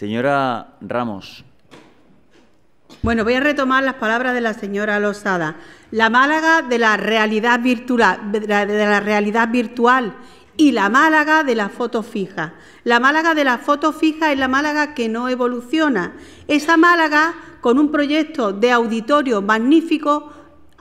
Señora Ramos. Bueno, voy a retomar las palabras de la señora Losada. La Málaga de la realidad virtual, de la realidad virtual y la Málaga de la foto fija. La Málaga de la foto fija es la Málaga que no evoluciona. Esa Málaga con un proyecto de auditorio magnífico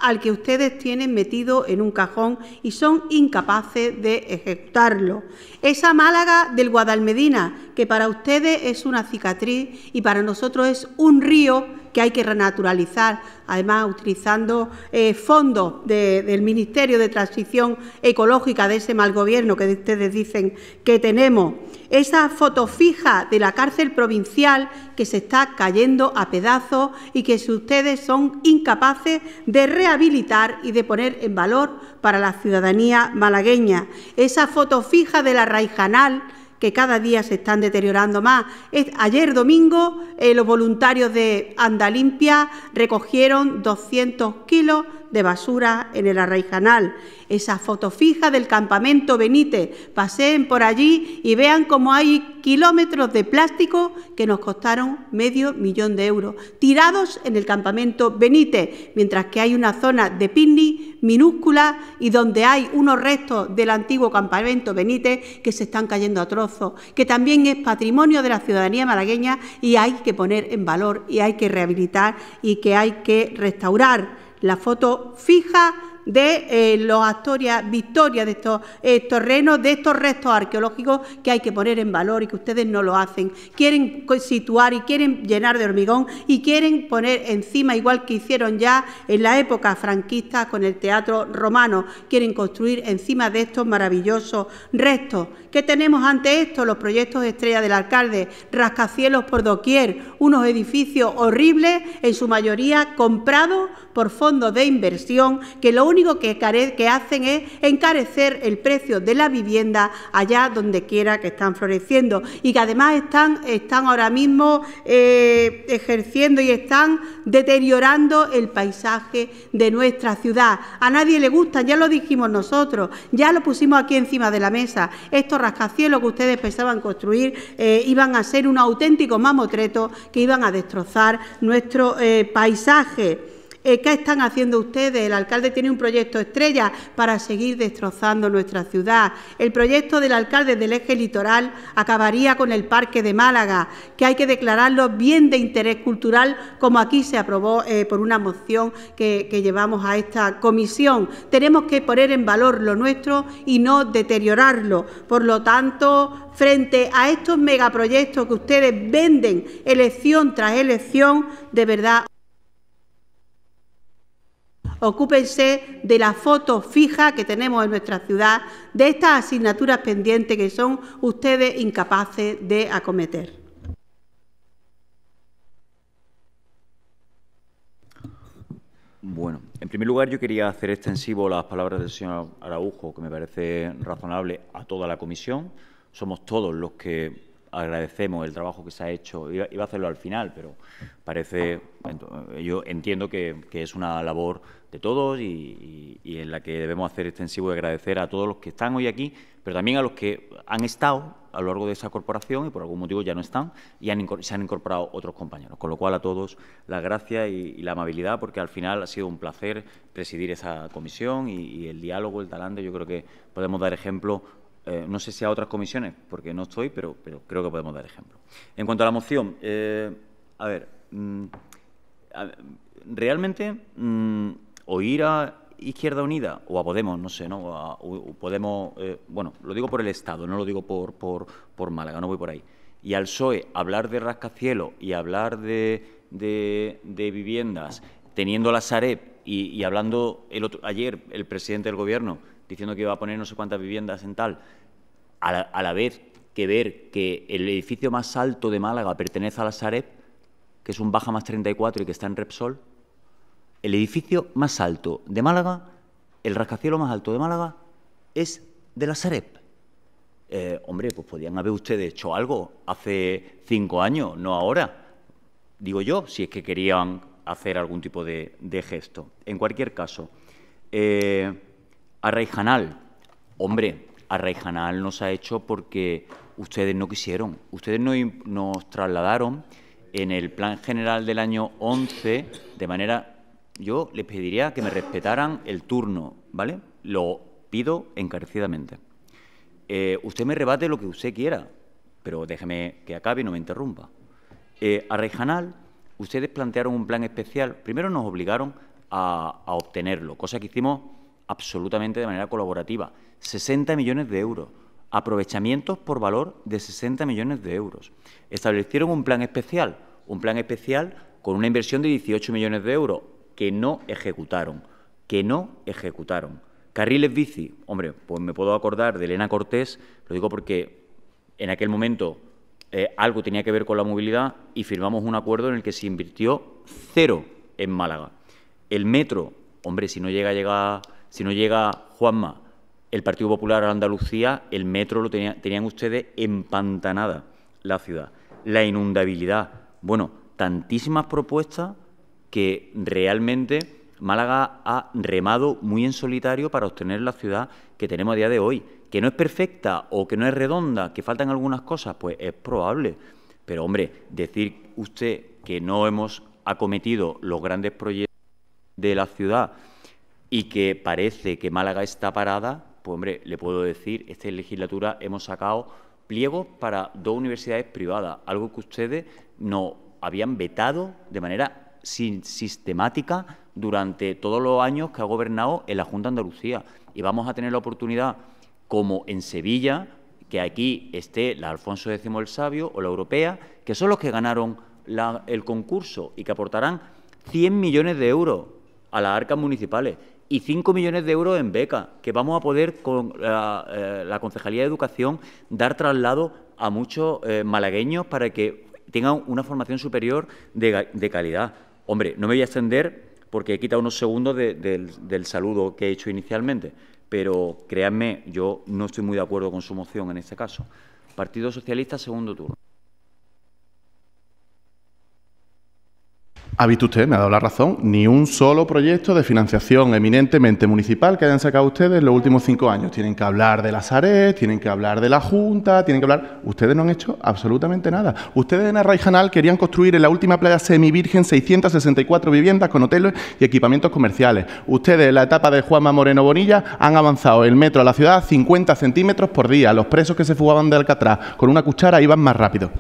al que ustedes tienen metido en un cajón y son incapaces de ejecutarlo. Esa Málaga del Guadalmedina, que para ustedes es una cicatriz y para nosotros es un río que hay que renaturalizar, además utilizando eh, fondos del Ministerio de Transición Ecológica de ese mal gobierno que ustedes dicen que tenemos. Esa foto fija de la cárcel provincial que se está cayendo a pedazos y que ustedes son incapaces de rehabilitar y de poner en valor para la ciudadanía malagueña. Esa foto fija de la Raijanal que cada día se están deteriorando más. Ayer domingo eh, los voluntarios de Andalimpia recogieron 200 kilos de basura en el Arraijanal. Esa foto fija del campamento Benítez. Paseen por allí y vean cómo hay kilómetros de plástico que nos costaron medio millón de euros, tirados en el campamento Benítez, mientras que hay una zona de picnic minúscula y donde hay unos restos del antiguo campamento Benítez que se están cayendo a trozos, que también es patrimonio de la ciudadanía malagueña y hay que poner en valor y hay que rehabilitar y que hay que restaurar la foto fija de eh, los Astoria, Victoria, de estos eh, terrenos, de estos restos arqueológicos que hay que poner en valor y que ustedes no lo hacen. Quieren situar y quieren llenar de hormigón y quieren poner encima, igual que hicieron ya en la época franquista con el teatro romano, quieren construir encima de estos maravillosos restos. ¿Qué tenemos ante esto? Los proyectos de estrella del alcalde, rascacielos por doquier, unos edificios horribles, en su mayoría comprados por fondos de inversión que lo único que, que hacen es encarecer el precio de la vivienda allá donde quiera que están floreciendo y que además están, están ahora mismo eh, ejerciendo y están deteriorando el paisaje de nuestra ciudad. A nadie le gustan, ya lo dijimos nosotros, ya lo pusimos aquí encima de la mesa. Estos rascacielos que ustedes pensaban construir eh, iban a ser un auténtico mamotreto que iban a destrozar nuestro eh, paisaje. Eh, ¿Qué están haciendo ustedes? El alcalde tiene un proyecto estrella para seguir destrozando nuestra ciudad. El proyecto del alcalde del eje litoral acabaría con el Parque de Málaga, que hay que declararlo bien de interés cultural, como aquí se aprobó eh, por una moción que, que llevamos a esta comisión. Tenemos que poner en valor lo nuestro y no deteriorarlo. Por lo tanto, frente a estos megaproyectos que ustedes venden elección tras elección, de verdad Ocúpense de la foto fija que tenemos en nuestra ciudad, de estas asignaturas pendientes que son ustedes incapaces de acometer. Bueno, en primer lugar yo quería hacer extensivo las palabras del señor Araujo, que me parece razonable, a toda la comisión. Somos todos los que agradecemos el trabajo que se ha hecho. Iba, a hacerlo al final, pero parece, yo entiendo que, es una labor de todos y, en la que debemos hacer extensivo y agradecer a todos los que están hoy aquí, pero también a los que han estado a lo largo de esa corporación y por algún motivo ya no están y se han incorporado otros compañeros. Con lo cual a todos la gracia y, la amabilidad, porque al final ha sido un placer presidir esa comisión y, el diálogo, el talante, yo creo que podemos dar ejemplo eh, no sé si a otras comisiones, porque no estoy, pero, pero creo que podemos dar ejemplo. En cuanto a la moción, eh, a ver, mm, realmente mm, oír a Izquierda Unida o a Podemos, no sé, ¿no? Podemos, eh, bueno, lo digo por el Estado, no lo digo por, por, por, Málaga, no voy por ahí. Y al PSOE hablar de rascacielos y hablar de, de, viviendas, teniendo la Sareb y, y hablando el otro, ayer el presidente del Gobierno diciendo que iba a poner no sé cuántas viviendas en tal, a la, vez que ver que el edificio más alto de Málaga pertenece a la Sareb, que es un Baja más 34 y que está en Repsol, el edificio más alto de Málaga, el rascacielos más alto de Málaga, es de la Sareb. Eh, hombre, pues podían haber ustedes hecho algo hace cinco años, no ahora. Digo yo, si es que querían hacer algún tipo de, gesto. En cualquier caso, eh, hombre, Arraijanal nos ha hecho porque ustedes no quisieron. Ustedes nos trasladaron en el plan general del año 11 de manera... Yo les pediría que me respetaran el turno, ¿vale? Lo pido encarecidamente. Eh, usted me rebate lo que usted quiera, pero déjeme que acabe y no me interrumpa. Eh, Arraijanal, ustedes plantearon un plan especial. Primero nos obligaron a obtenerlo, cosa que hicimos absolutamente de manera colaborativa. 60 millones de euros. Aprovechamientos por valor de 60 millones de euros. Establecieron un plan especial, un plan especial con una inversión de 18 millones de euros que no ejecutaron, que no ejecutaron. Carriles bici, hombre, pues me puedo acordar de Elena Cortés, lo digo porque en aquel momento eh, algo tenía que ver con la movilidad y firmamos un acuerdo en el que se invirtió cero en Málaga. El metro, hombre, si no llega, llega si no llega Juanma, el Partido Popular a Andalucía, el metro lo tenían ustedes empantanada la ciudad. La inundabilidad. Bueno, tantísimas propuestas que realmente Málaga ha remado muy en solitario para obtener la ciudad que tenemos a día de hoy. Que no es perfecta o que no es redonda, que faltan algunas cosas, pues es probable. Pero, hombre, decir usted que no hemos acometido los grandes proyectos de la ciudad y que parece que Málaga está parada, pues hombre, le puedo decir, esta legislatura hemos sacado pliegos para dos universidades privadas, algo que ustedes no habían vetado de manera sistemática durante todos los años que ha gobernado en la Junta de Andalucía. Y vamos a tener la oportunidad, como en Sevilla, que aquí esté la Alfonso X el Sabio o la Europea, que son los que ganaron el concurso y que aportarán 100 millones de euros a las arcas municipales y 5 millones de euros en beca, que vamos a poder con la, eh, Concejalía de Educación dar traslado a muchos eh, malagueños para que tengan una formación superior de, calidad. Hombre, no me voy a extender porque he quitado unos segundos del saludo que he hecho inicialmente, pero créanme, yo no estoy muy de acuerdo con su moción en este caso. Partido Socialista, segundo turno. Visto usted, me ha dado la razón, ni un solo proyecto de financiación eminentemente municipal que hayan sacado ustedes en los últimos cinco años. Tienen que hablar de la Sareb, tienen que hablar de la Junta, tienen que hablar... Ustedes no han hecho absolutamente nada. Ustedes en Arraijanal querían construir en la última playa semivirgen 664 viviendas con hoteles y equipamientos comerciales. Ustedes en la etapa de Juanma Moreno Bonilla han avanzado el metro a la ciudad 50 centímetros por día. Los presos que se fugaban de Alcatraz con una cuchara iban más rápido.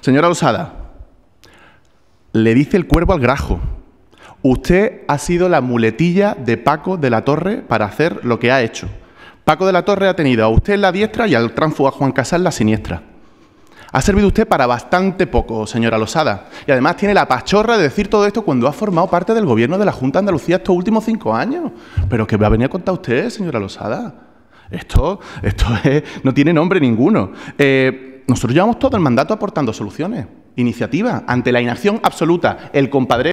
Señora Losada, le dice el cuervo al grajo. Usted ha sido la muletilla de Paco de la Torre para hacer lo que ha hecho. Paco de la Torre ha tenido a usted en la diestra y al tránsfuga Juan Casal la siniestra. Ha servido usted para bastante poco, señora Losada. Y además tiene la pachorra de decir todo esto cuando ha formado parte del gobierno de la Junta de Andalucía estos últimos cinco años. Pero ¿qué va a venir a contar usted, señora Losada? Esto, esto no tiene nombre ninguno. Eh, nosotros llevamos todo el mandato aportando soluciones iniciativa ante la inacción absoluta, el compadreo.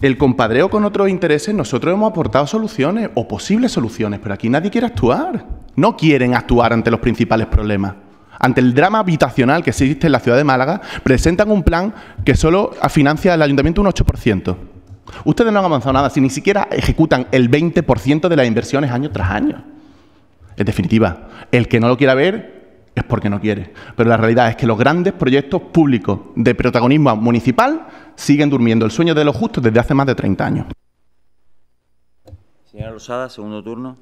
El compadreo con otros intereses, nosotros hemos aportado soluciones o posibles soluciones, pero aquí nadie quiere actuar. No quieren actuar ante los principales problemas. Ante el drama habitacional que existe en la ciudad de Málaga, presentan un plan que solo financia el ayuntamiento un 8%. Ustedes no han avanzado nada, si ni siquiera ejecutan el 20% de las inversiones año tras año. En definitiva, el que no lo quiera ver es porque no quiere. Pero la realidad es que los grandes proyectos públicos de protagonismo municipal siguen durmiendo el sueño de los justos desde hace más de 30 años. Señora Rosada, segundo turno.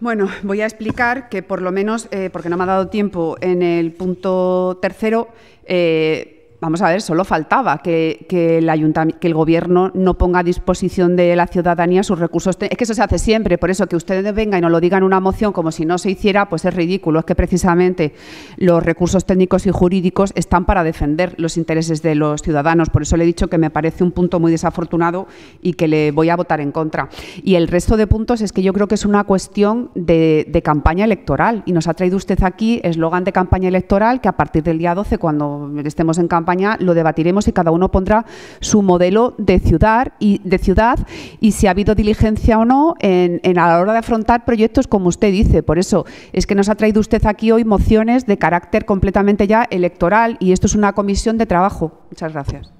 Bueno, voy a explicar que por lo menos, eh, porque no me ha dado tiempo en el punto tercero, eh, vamos a ver, solo faltaba que, el Gobierno no ponga a disposición de la ciudadanía sus recursos. Es que eso se hace siempre, por eso que ustedes vengan y nos lo digan en una moción como si no se hiciera, pues es ridículo. Es que precisamente los recursos técnicos y jurídicos están para defender los intereses de los ciudadanos. Por eso le he dicho que me parece un punto muy desafortunado y que le voy a votar en contra. Y el resto de puntos es que yo creo que es una cuestión de campaña electoral. Y nos ha traído usted aquí eslogan de campaña electoral que a partir del día 12, cuando estemos en campaña, lo debatiremos y cada uno pondrá su modelo de ciudad y, de ciudad y si ha habido diligencia o no en, a la hora de afrontar proyectos como usted dice. Por eso es que nos ha traído usted aquí hoy mociones de carácter completamente ya electoral y esto es una comisión de trabajo. Muchas gracias.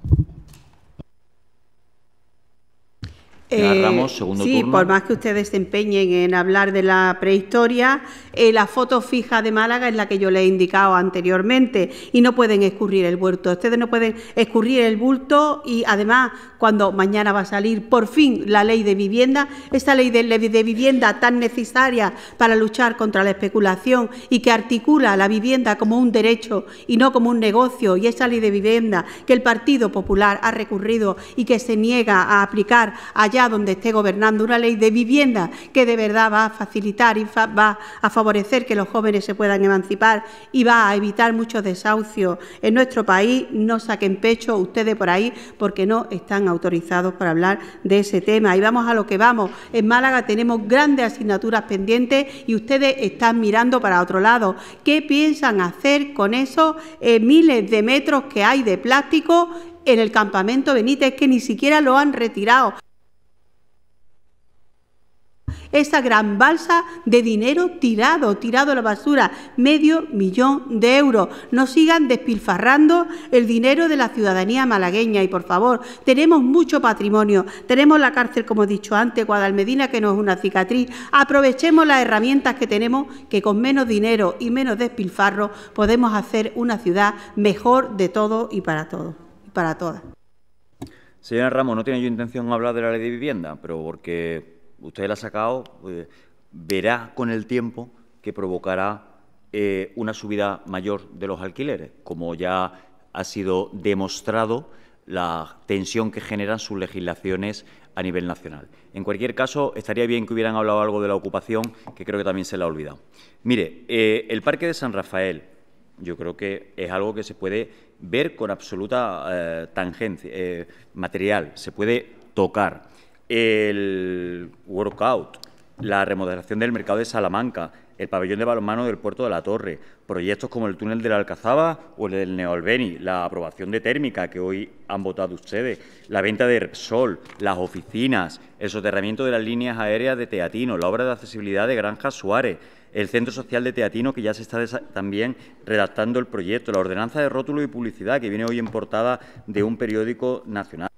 Eh, sí, por más que ustedes se empeñen en hablar de la prehistoria, eh, la foto fija de Málaga es la que yo le he indicado anteriormente y no pueden escurrir el bulto. Ustedes no pueden escurrir el bulto y además cuando mañana va a salir por fin la ley de vivienda, esta ley de, de vivienda tan necesaria para luchar contra la especulación y que articula la vivienda como un derecho y no como un negocio y esa ley de vivienda que el Partido Popular ha recurrido y que se niega a aplicar allá donde esté gobernando una ley de vivienda que de verdad va a facilitar y va a favorecer que los jóvenes se puedan emancipar y va a evitar muchos desahucios en nuestro país, no saquen pecho ustedes por ahí porque no están autorizados para hablar de ese tema. Y vamos a lo que vamos. En Málaga tenemos grandes asignaturas pendientes y ustedes están mirando para otro lado. ¿Qué piensan hacer con esos eh, miles de metros que hay de plástico en el campamento Benítez que ni siquiera lo han retirado? Esa gran balsa de dinero tirado, tirado a la basura, medio millón de euros. No sigan despilfarrando el dinero de la ciudadanía malagueña y por favor, tenemos mucho patrimonio, tenemos la cárcel, como he dicho antes, Guadalmedina, que no es una cicatriz. Aprovechemos las herramientas que tenemos, que con menos dinero y menos despilfarro podemos hacer una ciudad mejor de todo y para todo, y para todas. Señora Ramos, no tiene yo intención hablar de la ley de vivienda, pero porque usted la ha sacado, pues, verá con el tiempo que provocará eh, una subida mayor de los alquileres, como ya ha sido demostrado la tensión que generan sus legislaciones a nivel nacional. En cualquier caso, estaría bien que hubieran hablado algo de la ocupación, que creo que también se le ha olvidado. Mire, eh, el Parque de San Rafael, yo creo que es algo que se puede ver con absoluta eh, tangencia, material, se puede tocar. El workout, la remodelación del mercado de Salamanca, el pabellón de balonmano del puerto de la Torre, proyectos como el túnel de la Alcazaba o el del Neolbeni, la aprobación de térmica que hoy han votado ustedes, la venta de Repsol, las oficinas, el soterramiento de las líneas aéreas de Teatino, la obra de accesibilidad de Granja Suárez, el Centro Social de Teatino, que ya se está también redactando el proyecto, la ordenanza de rótulo y publicidad, que viene hoy en portada de un periódico nacional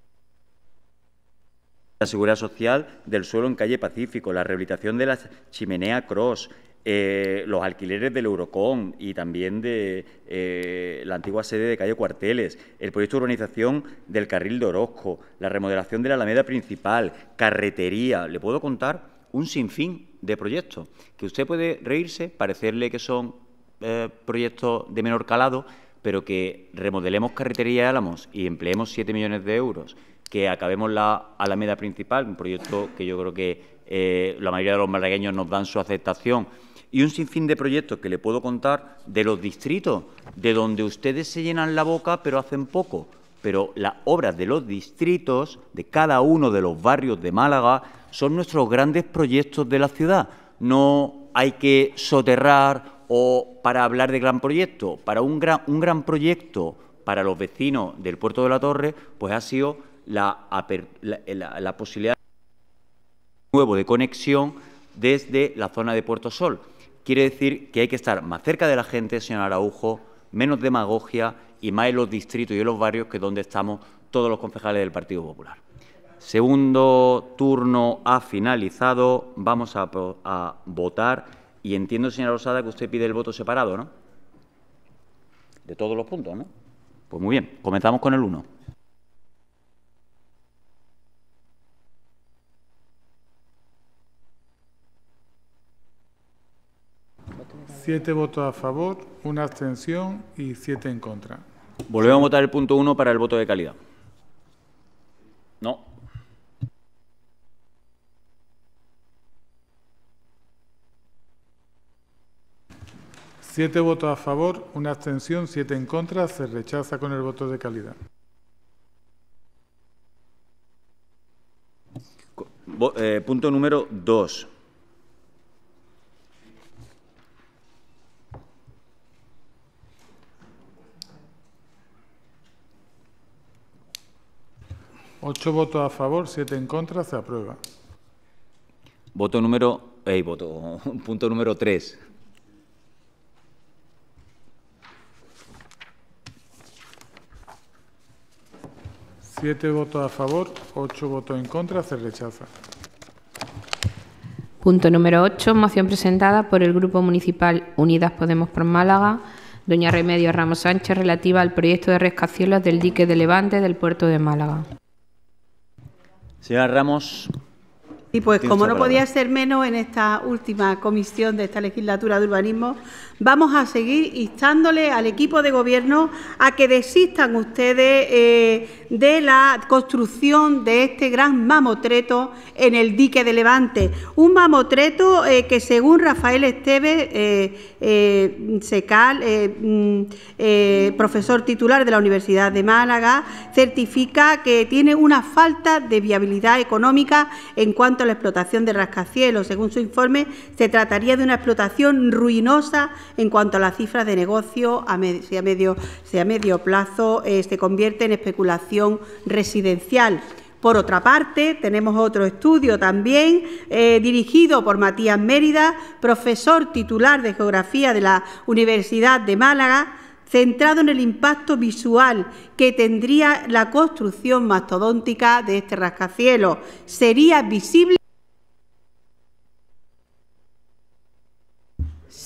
la seguridad social del suelo en calle Pacífico, la rehabilitación de la chimenea Cross, eh, los alquileres del Eurocom y también de eh, la antigua sede de calle Cuarteles, el proyecto de urbanización del carril de Orozco, la remodelación de la Alameda principal, carretería. Le puedo contar un sinfín de proyectos que usted puede reírse, parecerle que son eh, proyectos de menor calado, pero que remodelemos carretería de Álamos y empleemos 7 millones de euros, que acabemos la Alameda principal, un proyecto que yo creo que la mayoría de los malagueños nos dan su aceptación y un sinfín de proyectos que le puedo contar de los distritos, de donde ustedes se llenan la boca pero hacen poco. Pero las obras de los distritos, de cada uno de los barrios de Málaga, son nuestros grandes proyectos de la ciudad. No hay que soterrar o para hablar de gran proyecto. Para un gran, un gran proyecto para los vecinos del puerto de la Torre, pues ha sido la, la, la posibilidad nuevo de conexión desde la zona de Puerto Sol quiere decir que hay que estar más cerca de la gente, señor Araujo, menos demagogia y más en los distritos y en los barrios que donde estamos todos los concejales del Partido Popular. Segundo turno ha finalizado. Vamos a, a votar. Y entiendo, señora Rosada, que usted pide el voto separado, ¿no? De todos los puntos, ¿no? Pues muy bien. Comenzamos con el 1. Siete votos a favor, una abstención y siete en contra. Volvemos a votar el punto uno para el voto de calidad. No. Siete votos a favor, una abstención, siete en contra. Se rechaza con el voto de calidad. Eh, punto número dos. Ocho votos a favor, siete en contra, se aprueba. Voto número, eh, voto, [laughs] punto número tres. Siete votos a favor, ocho votos en contra, se rechaza. Punto número 8, moción presentada por el Grupo Municipal Unidas Podemos por Málaga, doña Remedio Ramos Sánchez, relativa al proyecto de rescacielos del dique de Levante del puerto de Málaga. Señora Ramos. Y pues como no podía ser menos en esta última comisión de esta legislatura de urbanismo, vamos a seguir instándole al equipo de gobierno a que desistan ustedes eh, de la construcción de este gran mamotreto en el dique de Levante. Un mamotreto eh, que según Rafael Esteves, eh, Secal, mm, profesor titular de la Universidad de Málaga, certifica que tiene una falta de viabilidad económica en cuanto a la explotación de rascacielos. Según su informe, se trataría de una explotación ruinosa en cuanto a las cifras de negocio, a a medio, medio plazo eh, se convierte en especulación residencial. Por otra parte, tenemos otro estudio también eh, dirigido por Matías Mérida, profesor titular de Geografía de la Universidad de Málaga, centrado en el impacto visual que tendría la construcción mastodóntica de este rascacielos. Sería visible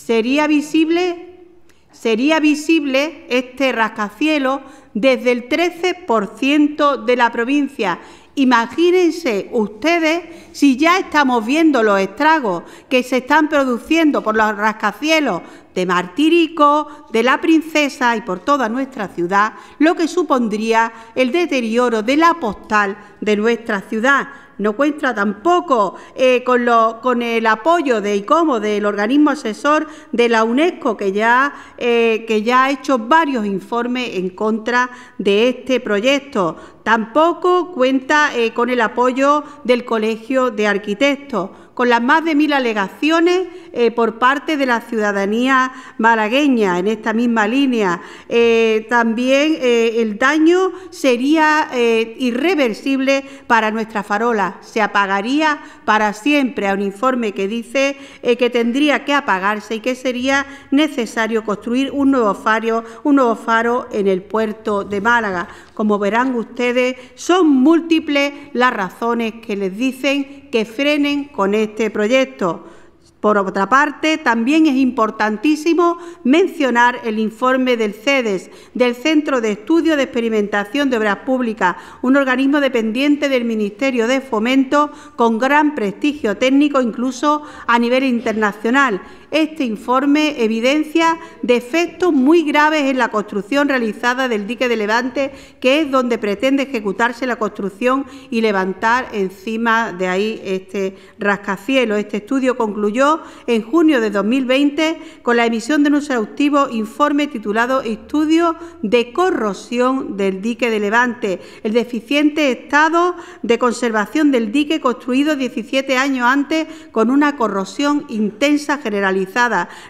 sería visible, sería visible este rascacielos desde el 13% de la provincia. Imagínense ustedes si ya estamos viendo los estragos que se están produciendo por los rascacielos de Martirico, de la Princesa y por toda nuestra ciudad, lo que supondría el deterioro de la postal de nuestra ciudad, no cuenta tampoco eh, con, con, el apoyo de ICOMO, del organismo asesor de la UNESCO, que ya, eh, que ya ha hecho varios informes en contra de este proyecto. Tampoco cuenta eh, con el apoyo del Colegio de Arquitectos con las más de mil alegaciones eh, por parte de la ciudadanía malagueña en esta misma línea. Eh, también eh, el daño sería irreversible para nuestra farola, se apagaría para siempre a un informe que dice que tendría que apagarse y que sería necesario construir un nuevo faro, un nuevo faro en el puerto de Málaga. Como verán ustedes, son múltiples las razones que les dicen que frenen con este proyecto. Por otra parte, también es importantísimo mencionar el informe del CEDES, del Centro de Estudio de Experimentación de Obras Públicas, un organismo dependiente del Ministerio de Fomento con gran prestigio técnico incluso a nivel internacional este informe evidencia defectos muy graves en la construcción realizada del dique de Levante, que es donde pretende ejecutarse la construcción y levantar encima de ahí este rascacielos. Este estudio concluyó en junio de 2020 con la emisión de un exhaustivo informe titulado Estudio de corrosión del dique de Levante, el deficiente estado de conservación del dique construido 17 años antes con una corrosión intensa generalizada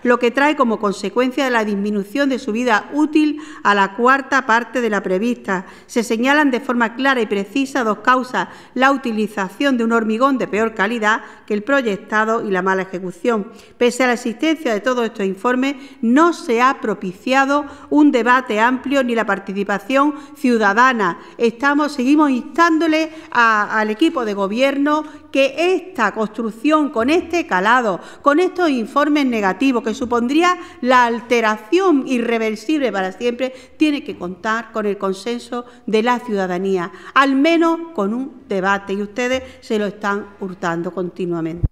lo que trae como consecuencia la disminución de su vida útil a la cuarta parte de la prevista. Se señalan de forma clara y precisa dos causas, la utilización de un hormigón de peor calidad que el proyectado y la mala ejecución. Pese a la existencia de todos estos informes, no se ha propiciado un debate amplio ni la participación ciudadana. Estamos, seguimos instándole al equipo de gobierno que esta construcción, con este calado, con estos informes negativos, que supondría la alteración irreversible para siempre, tiene que contar con el consenso de la ciudadanía, al menos con un debate, y ustedes se lo están hurtando continuamente.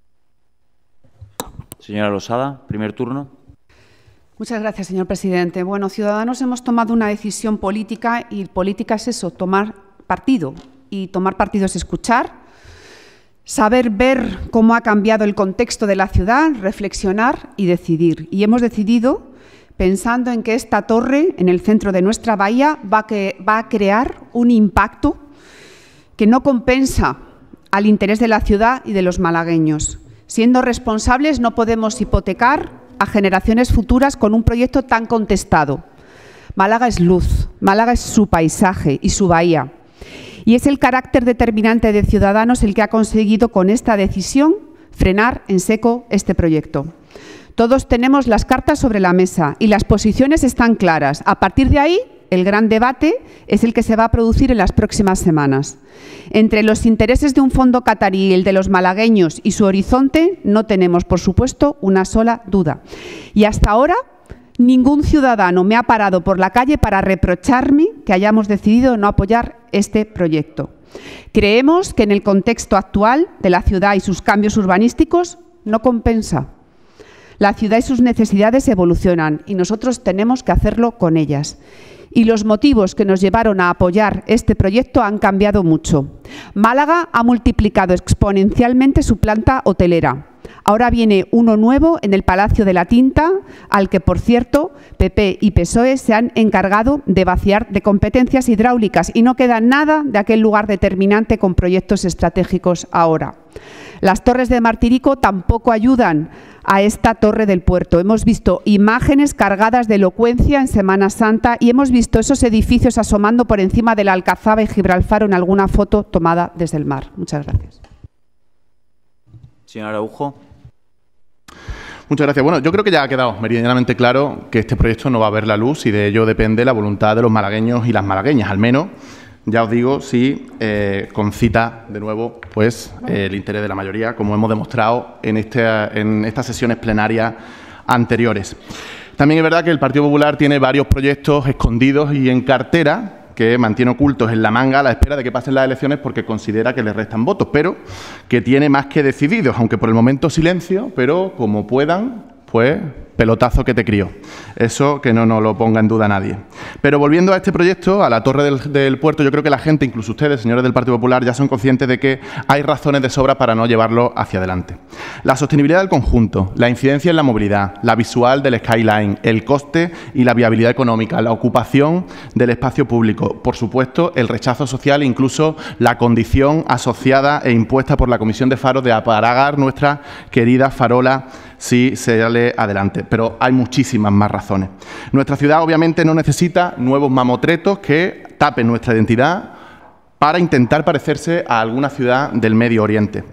Señora Losada, primer turno. Muchas gracias, señor presidente. Bueno, Ciudadanos hemos tomado una decisión política y política es eso, tomar partido. Y tomar partido es escuchar, saber ver cómo ha cambiado el contexto de la ciudad, reflexionar y decidir. Y hemos decidido pensando en que esta torre en el centro de nuestra bahía va, a crear un impacto que no compensa al interés de la ciudad y de los malagueños. Siendo responsables no podemos hipotecar a generaciones futuras con un proyecto tan contestado. Málaga es luz, Málaga es su paisaje y su bahía. Y es el carácter determinante de Ciudadanos el que ha conseguido con esta decisión frenar en seco este proyecto. Todos tenemos las cartas sobre la mesa y las posiciones están claras. A partir de ahí, el gran debate es el que se va a producir en las próximas semanas. Entre los intereses de un fondo catarí y el de los malagueños y su horizonte no tenemos, por supuesto, una sola duda. Y hasta ahora Ningún ciudadano me ha parado por la calle para reprocharme que hayamos decidido no apoyar este proyecto. Creemos que en el contexto actual de la ciudad y sus cambios urbanísticos no compensa. La ciudad y sus necesidades evolucionan y nosotros tenemos que hacerlo con ellas. Y los motivos que nos llevaron a apoyar este proyecto han cambiado mucho. Málaga ha multiplicado exponencialmente su planta hotelera Ahora viene uno nuevo en el Palacio de la Tinta, al que, por cierto, PP y PSOE se han encargado de vaciar de competencias hidráulicas y no queda nada de aquel lugar determinante con proyectos estratégicos ahora. Las torres de Martirico tampoco ayudan a esta torre del puerto. Hemos visto imágenes cargadas de elocuencia en Semana Santa y hemos visto esos edificios asomando por encima de la Alcazaba y Gibralfaro en alguna foto tomada desde el mar. Muchas gracias. Señor Araujo. Muchas gracias. Bueno, yo creo que ya ha quedado meridianamente claro que este proyecto no va a ver la luz y de ello depende la voluntad de los malagueños y las malagueñas, al menos, ya os digo, si eh, concita de nuevo pues el interés de la mayoría, como hemos demostrado en, este, en estas sesiones plenarias anteriores. También es verdad que el Partido Popular tiene varios proyectos escondidos y en cartera que mantiene ocultos en la manga a la espera de que pasen las elecciones porque considera que le restan votos, pero que tiene más que decididos, aunque por el momento silencio, pero como puedan, pues pelotazo que te crió. Eso que no nos lo ponga en duda nadie. Pero volviendo a este proyecto, a la torre del, puerto, yo creo que la gente, incluso ustedes, señores del Partido Popular, ya son conscientes de que hay razones de sobra para no llevarlo hacia adelante. La sostenibilidad del conjunto, la incidencia en la movilidad, la visual del skyline, el coste y la viabilidad económica, la ocupación del espacio público, por supuesto, el rechazo social e incluso la condición asociada e impuesta por la Comisión de Faros de aparagar nuestra querida farola si se sale adelante. Pero hay muchísimas más razones. Nuestra ciudad obviamente no necesita nuevos mamotretos que tapen nuestra identidad para intentar parecerse a alguna ciudad del Medio Oriente.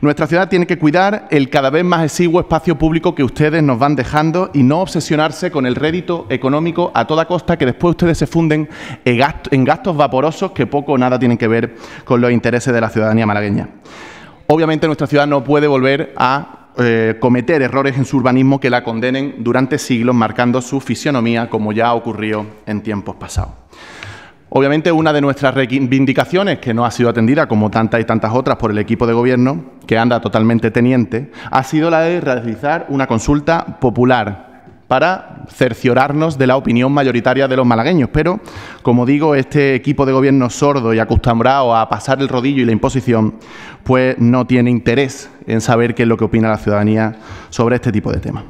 Nuestra ciudad tiene que cuidar el cada vez más exiguo espacio público que ustedes nos van dejando y no obsesionarse con el rédito económico a toda costa que después ustedes se funden en gastos vaporosos que poco o nada tienen que ver con los intereses de la ciudadanía malagueña. Obviamente nuestra ciudad no puede volver a eh, cometer errores en su urbanismo que la condenen durante siglos, marcando su fisionomía, como ya ocurrió en tiempos pasados. Obviamente, una de nuestras reivindicaciones, que no ha sido atendida como tantas y tantas otras por el equipo de gobierno, que anda totalmente teniente, ha sido la de realizar una consulta popular para cerciorarnos de la opinión mayoritaria de los malagueños. Pero, como digo, este equipo de gobierno sordo y acostumbrado a pasar el rodillo y la imposición, pues no tiene interés en saber qué es lo que opina la ciudadanía sobre este tipo de temas.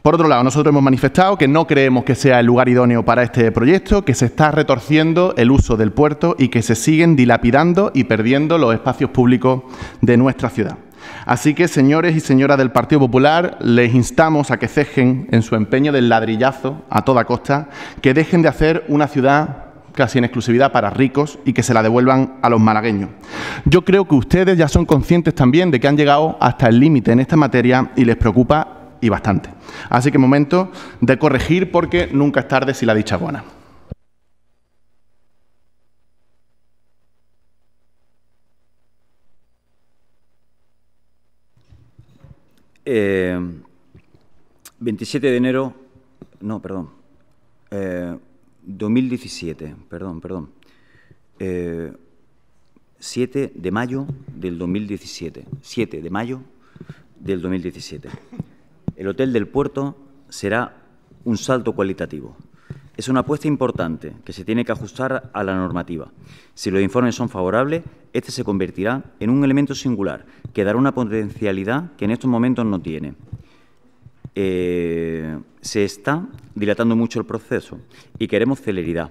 Por otro lado, nosotros hemos manifestado que no creemos que sea el lugar idóneo para este proyecto, que se está retorciendo el uso del puerto y que se siguen dilapidando y perdiendo los espacios públicos de nuestra ciudad. Así que, señores y señoras del Partido Popular, les instamos a que cejen en su empeño del ladrillazo a toda costa, que dejen de hacer una ciudad casi en exclusividad para ricos y que se la devuelvan a los malagueños. Yo creo que ustedes ya son conscientes también de que han llegado hasta el límite en esta materia y les preocupa y bastante. Así que momento de corregir porque nunca es tarde si la dicha buena. Eh, 27 de enero, no, perdón, 2017, eh, perdón, perdón. 7 eh, de mayo del 2017, 7 de mayo del 2017. El Hotel del Puerto será un salto cualitativo. Es una apuesta importante que se tiene que ajustar a la normativa. Si los informes son favorables, este se convertirá en un elemento singular que dará una potencialidad que en estos momentos no tiene. Eh, se está dilatando mucho el proceso y queremos celeridad.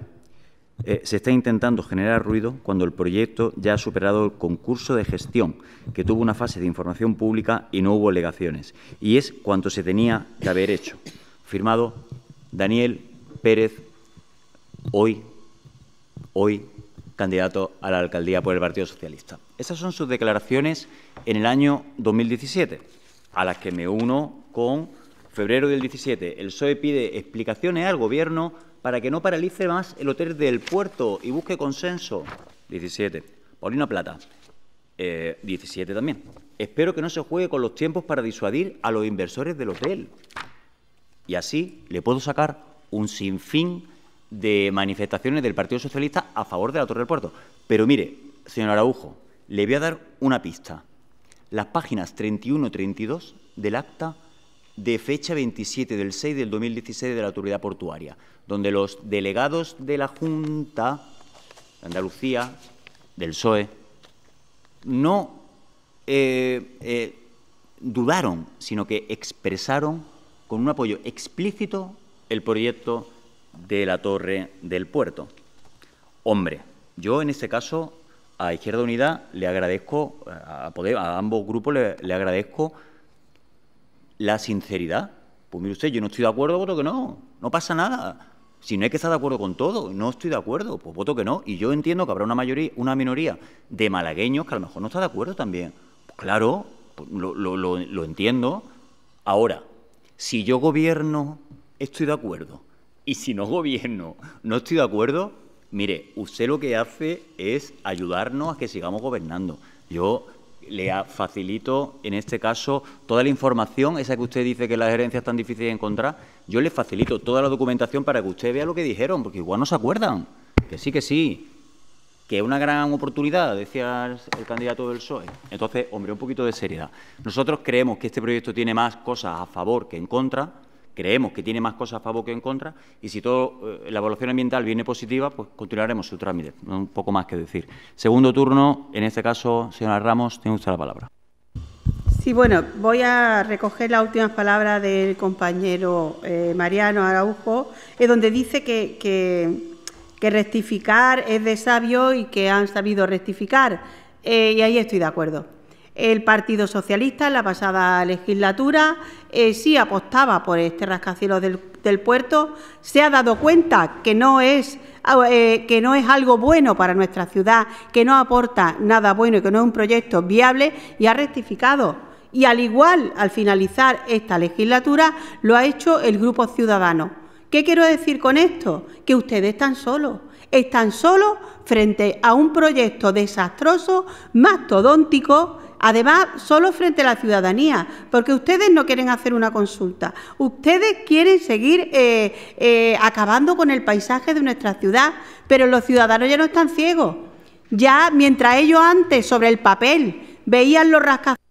Eh, se está intentando generar ruido cuando el proyecto ya ha superado el concurso de gestión, que tuvo una fase de información pública y no hubo alegaciones. Y es cuanto se tenía que haber hecho. Firmado Daniel Pérez, hoy, hoy candidato a la alcaldía por el Partido Socialista. Esas son sus declaraciones en el año 2017, a las que me uno con febrero del 17. El PSOE pide explicaciones al Gobierno para que no paralice más el hotel del puerto y busque consenso. 17. Paulina Plata. 17 eh, también. Espero que no se juegue con los tiempos para disuadir a los inversores del hotel. Y así le puedo sacar un sinfín de manifestaciones del Partido Socialista a favor de la Torre del Puerto. Pero mire, señor Araujo, le voy a dar una pista. Las páginas 31 y 32 del acta de fecha 27 del 6 del 2016 de la Autoridad Portuaria, donde los delegados de la Junta de Andalucía, del PSOE, no eh, eh, dudaron, sino que expresaron con un apoyo explícito el proyecto de la torre del puerto. Hombre, yo en este caso a Izquierda Unida le agradezco, a, a ambos grupos le, agradezco la sinceridad. Pues mire usted, yo no estoy de acuerdo, voto que no, no pasa nada. Si no hay que estar de acuerdo con todo, no estoy de acuerdo, pues voto que no. Y yo entiendo que habrá una mayoría, una minoría de malagueños que a lo mejor no está de acuerdo también. Pues claro, pues lo, lo entiendo. Ahora, si yo gobierno estoy de acuerdo. Y si no gobierno, no estoy de acuerdo, mire, usted lo que hace es ayudarnos a que sigamos gobernando. Yo le facilito, en este caso, toda la información, esa que usted dice que las herencias tan difíciles de encontrar, yo le facilito toda la documentación para que usted vea lo que dijeron, porque igual no se acuerdan. Que sí, que sí. Que es una gran oportunidad, decía el candidato del PSOE. Entonces, hombre, un poquito de seriedad. Nosotros creemos que este proyecto tiene más cosas a favor que en contra, creemos que tiene más cosas a favor que en contra y si todo eh, la evaluación ambiental viene positiva, pues continuaremos su trámite. un poco más que decir. Segundo turno, en este caso, señora Ramos, tiene usted la palabra. Sí, bueno, voy a recoger las últimas palabras del compañero eh, Mariano Araujo, es donde dice que, que, rectificar es de sabio y que han sabido rectificar. Eh, y ahí estoy de acuerdo. El Partido Socialista en la pasada legislatura eh, sí apostaba por este rascacielos del, puerto, se ha dado cuenta que no es eh, que no es algo bueno para nuestra ciudad, que no aporta nada bueno y que no es un proyecto viable y ha rectificado. Y al igual, al finalizar esta legislatura, lo ha hecho el Grupo Ciudadano. ¿Qué quiero decir con esto? Que ustedes están solos. Están solos frente a un proyecto desastroso, mastodóntico, Además, solo frente a la ciudadanía, porque ustedes no quieren hacer una consulta. Ustedes quieren seguir eh, eh, acabando con el paisaje de nuestra ciudad, pero los ciudadanos ya no están ciegos. Ya mientras ellos antes sobre el papel veían los rascacielos,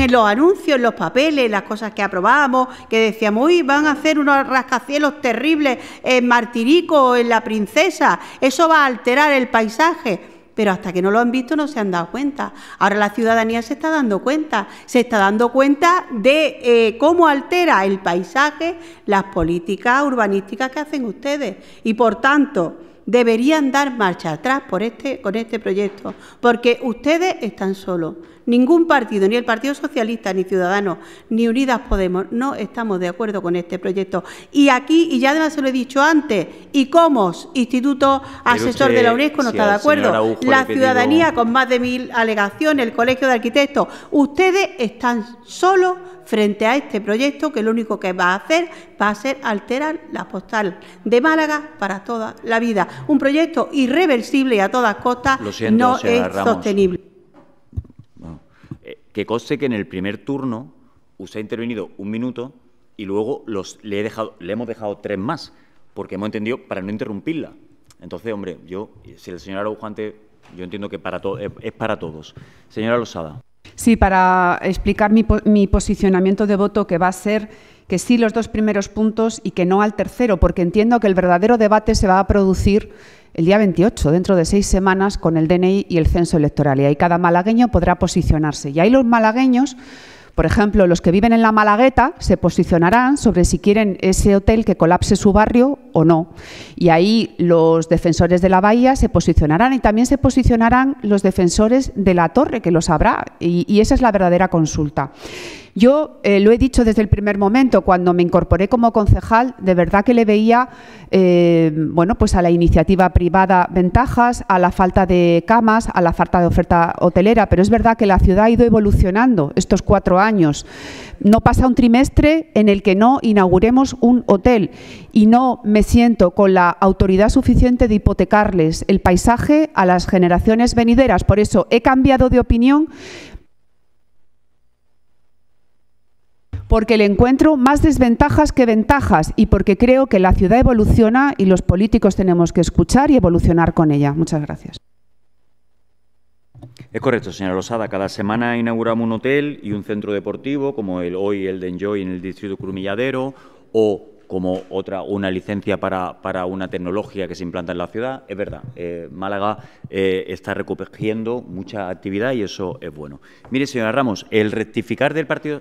en los anuncios, en los papeles, las cosas que aprobábamos, que decíamos, uy, van a hacer unos rascacielos terribles en Martirico, en La Princesa, eso va a alterar el paisaje pero hasta que no lo han visto no se han dado cuenta. Ahora la ciudadanía se está dando cuenta, se está dando cuenta de eh, cómo altera el paisaje las políticas urbanísticas que hacen ustedes. Y por tanto, deberían dar marcha atrás por este, con este proyecto, porque ustedes están solos. Ningún partido, ni el Partido Socialista, ni Ciudadanos, ni Unidas Podemos, no estamos de acuerdo con este proyecto. Y aquí, y ya además se lo he dicho antes, y como Instituto Asesor de la UNESCO, no está de acuerdo. La ciudadanía con más de mil alegaciones, el Colegio de Arquitectos, ustedes están solos frente a este proyecto que lo único que va a hacer va a ser alterar la postal de Málaga para toda la vida. Un proyecto irreversible y a todas costas no es sostenible que conste que en el primer turno usted ha intervenido un minuto y luego los, le, he dejado, le hemos dejado tres más, porque hemos entendido para no interrumpirla. Entonces, hombre, yo, si el señor Araujante, yo entiendo que para es para todos. Señora Losada. Sí, para explicar mi, mi posicionamiento de voto, que va a ser que sí los dos primeros puntos y que no al tercero, porque entiendo que el verdadero debate se va a producir el día 28, dentro de seis semanas, con el DNI y el censo electoral. Y ahí cada malagueño podrá posicionarse. Y ahí los malagueños, por ejemplo, los que viven en la Malagueta, se posicionarán sobre si quieren ese hotel que colapse su barrio o no. Y ahí los defensores de la bahía se posicionarán y también se posicionarán los defensores de la torre, que lo sabrá. Y, y esa es la verdadera consulta. Yo eh, lo he dicho desde el primer momento, cuando me incorporé como concejal, de verdad que le veía eh, bueno, pues a la iniciativa privada ventajas, a la falta de camas, a la falta de oferta hotelera, pero es verdad que la ciudad ha ido evolucionando estos cuatro años. No pasa un trimestre en el que no inauguremos un hotel y no me siento con la autoridad suficiente de hipotecarles el paisaje a las generaciones venideras. Por eso he cambiado de opinión porque le encuentro más desventajas que ventajas y porque creo que la ciudad evoluciona y los políticos tenemos que escuchar y evolucionar con ella. Muchas gracias. Es correcto, señora Losada. Cada semana inauguramos un hotel y un centro deportivo, como el hoy el de Enjoy en el distrito Crumilladero, o como otra una licencia para, para, una tecnología que se implanta en la ciudad. Es verdad, eh, Málaga eh, está recogiendo mucha actividad y eso es bueno. Mire, señora Ramos, el rectificar del partido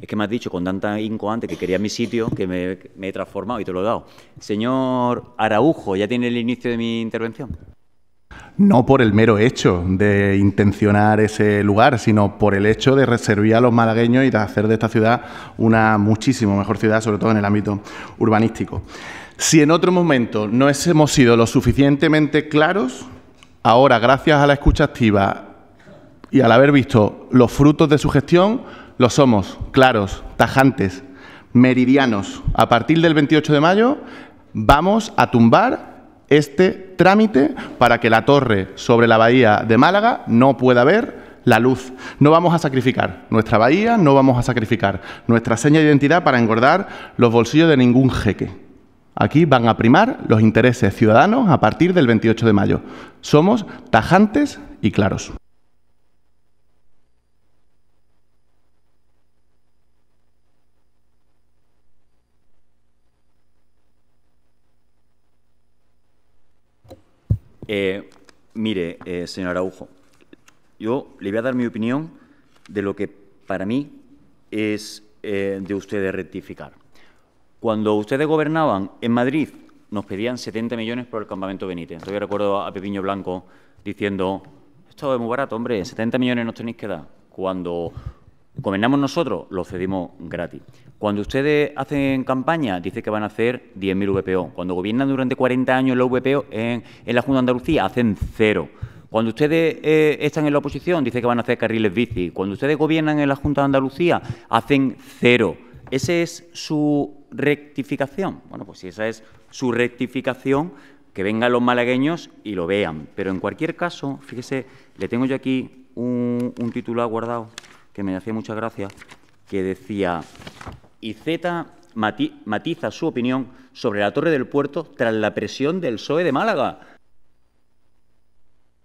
Es que me has dicho con tanta inco antes que quería mi sitio que me, he transformado y te lo he dado. Señor Araujo, ¿ya tiene el inicio de mi intervención? No por el mero hecho de intencionar ese lugar, sino por el hecho de reservar a los malagueños y de hacer de esta ciudad una muchísimo mejor ciudad, sobre todo en el ámbito urbanístico. Si en otro momento no hemos sido lo suficientemente claros, ahora, gracias a la escucha activa y al haber visto los frutos de su gestión, lo somos, claros, tajantes, meridianos. A partir del 28 de mayo vamos a tumbar este trámite para que la torre sobre la bahía de Málaga no pueda ver la luz. No vamos a sacrificar nuestra bahía, no vamos a sacrificar nuestra seña de identidad para engordar los bolsillos de ningún jeque. Aquí van a primar los intereses ciudadanos a partir del 28 de mayo. Somos tajantes y claros. Eh, mire, eh, señor Araujo, yo le voy a dar mi opinión de lo que para mí es eh, de ustedes rectificar. Cuando ustedes gobernaban en Madrid, nos pedían 70 millones por el campamento Benítez. Todavía recuerdo a Pepiño Blanco diciendo, esto es muy barato, hombre, 70 millones nos tenéis que dar. Cuando gobernamos nosotros, lo cedimos gratis. Cuando ustedes hacen campaña, dice que van a hacer 10.000 VPO. Cuando gobiernan durante 40 años los VPO en, la Junta de Andalucía, hacen cero. Cuando ustedes eh, están en la oposición, dice que van a hacer carriles bici. Cuando ustedes gobiernan en la Junta de Andalucía, hacen cero. ¿Esa es su rectificación? Bueno, pues si esa es su rectificación, que vengan los malagueños y lo vean. Pero en cualquier caso, fíjese, le tengo yo aquí un, un titular guardado que me hacía mucha gracia, que decía, Z matiza su opinión sobre la Torre del Puerto tras la presión del PSOE de Málaga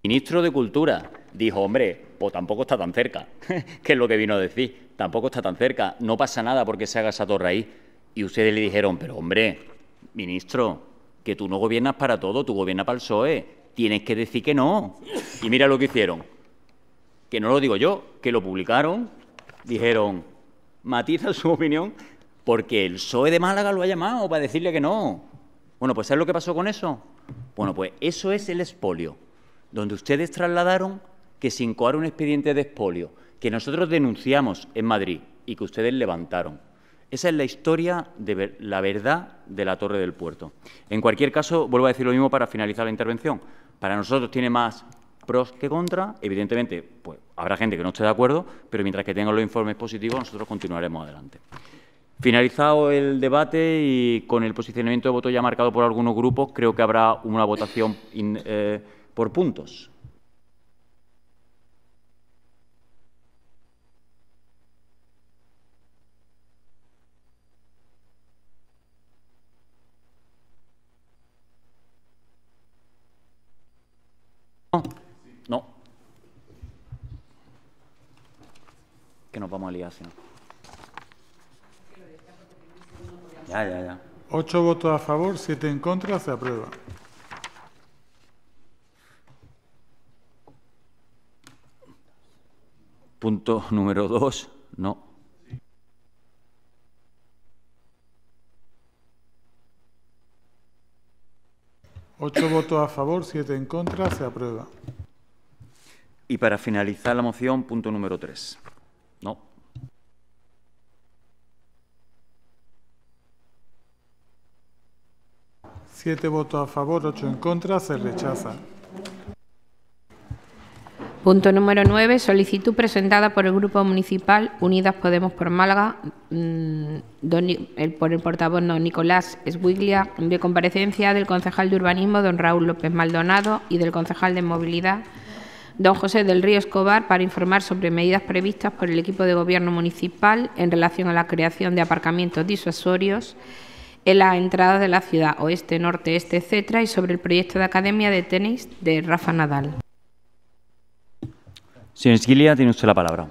ministro de Cultura dijo, hombre, pues tampoco está tan cerca, [laughs] que es lo que vino a decir, tampoco está tan cerca, no pasa nada porque se haga esa torre ahí. Y ustedes le dijeron, pero hombre, ministro, que tú no gobiernas para todo, tú gobiernas para el PSOE, tienes que decir que no. Y mira lo que hicieron, que no lo digo yo, que lo publicaron, dijeron, matiza su [laughs] opinión, porque el PSOE de Málaga lo ha llamado para decirle que no. Bueno, pues ¿sabes lo que pasó con eso? Bueno, pues eso es el expolio donde ustedes trasladaron que se incoara un expediente de expolio, que nosotros denunciamos en Madrid y que ustedes levantaron. Esa es la historia de la verdad de la Torre del Puerto. En cualquier caso, vuelvo a decir lo mismo para finalizar la intervención. Para nosotros tiene más pros que contra. Evidentemente, pues habrá gente que no esté de acuerdo, pero mientras que tengan los informes positivos, nosotros continuaremos adelante. Finalizado el debate y con el posicionamiento de voto ya marcado por algunos grupos, creo que habrá una votación eh, por puntos. Que nos vamos a liar, si no. Ya, ya, ya. Ocho votos a favor, siete en contra, se aprueba. Punto número dos, no. Ocho votos a favor, siete en contra, se aprueba. Y para finalizar la moción, punto número tres, no. Siete votos a favor, ocho en contra, se rechaza. Punto número 9. Solicitud presentada por el Grupo Municipal Unidas Podemos por Málaga, mm, por el portavoz don Nicolás Eswiglia, de comparecencia del concejal de Urbanismo, don Raúl López Maldonado, y del concejal de Movilidad, don José del Río Escobar, para informar sobre medidas previstas por el equipo de Gobierno municipal en relación a la creación de aparcamientos disuasorios en la entrada de la ciudad oeste, norte, este, etcétera, y sobre el proyecto de academia de tenis de Rafa Nadal. Señor Esquilia, tiene usted la palabra.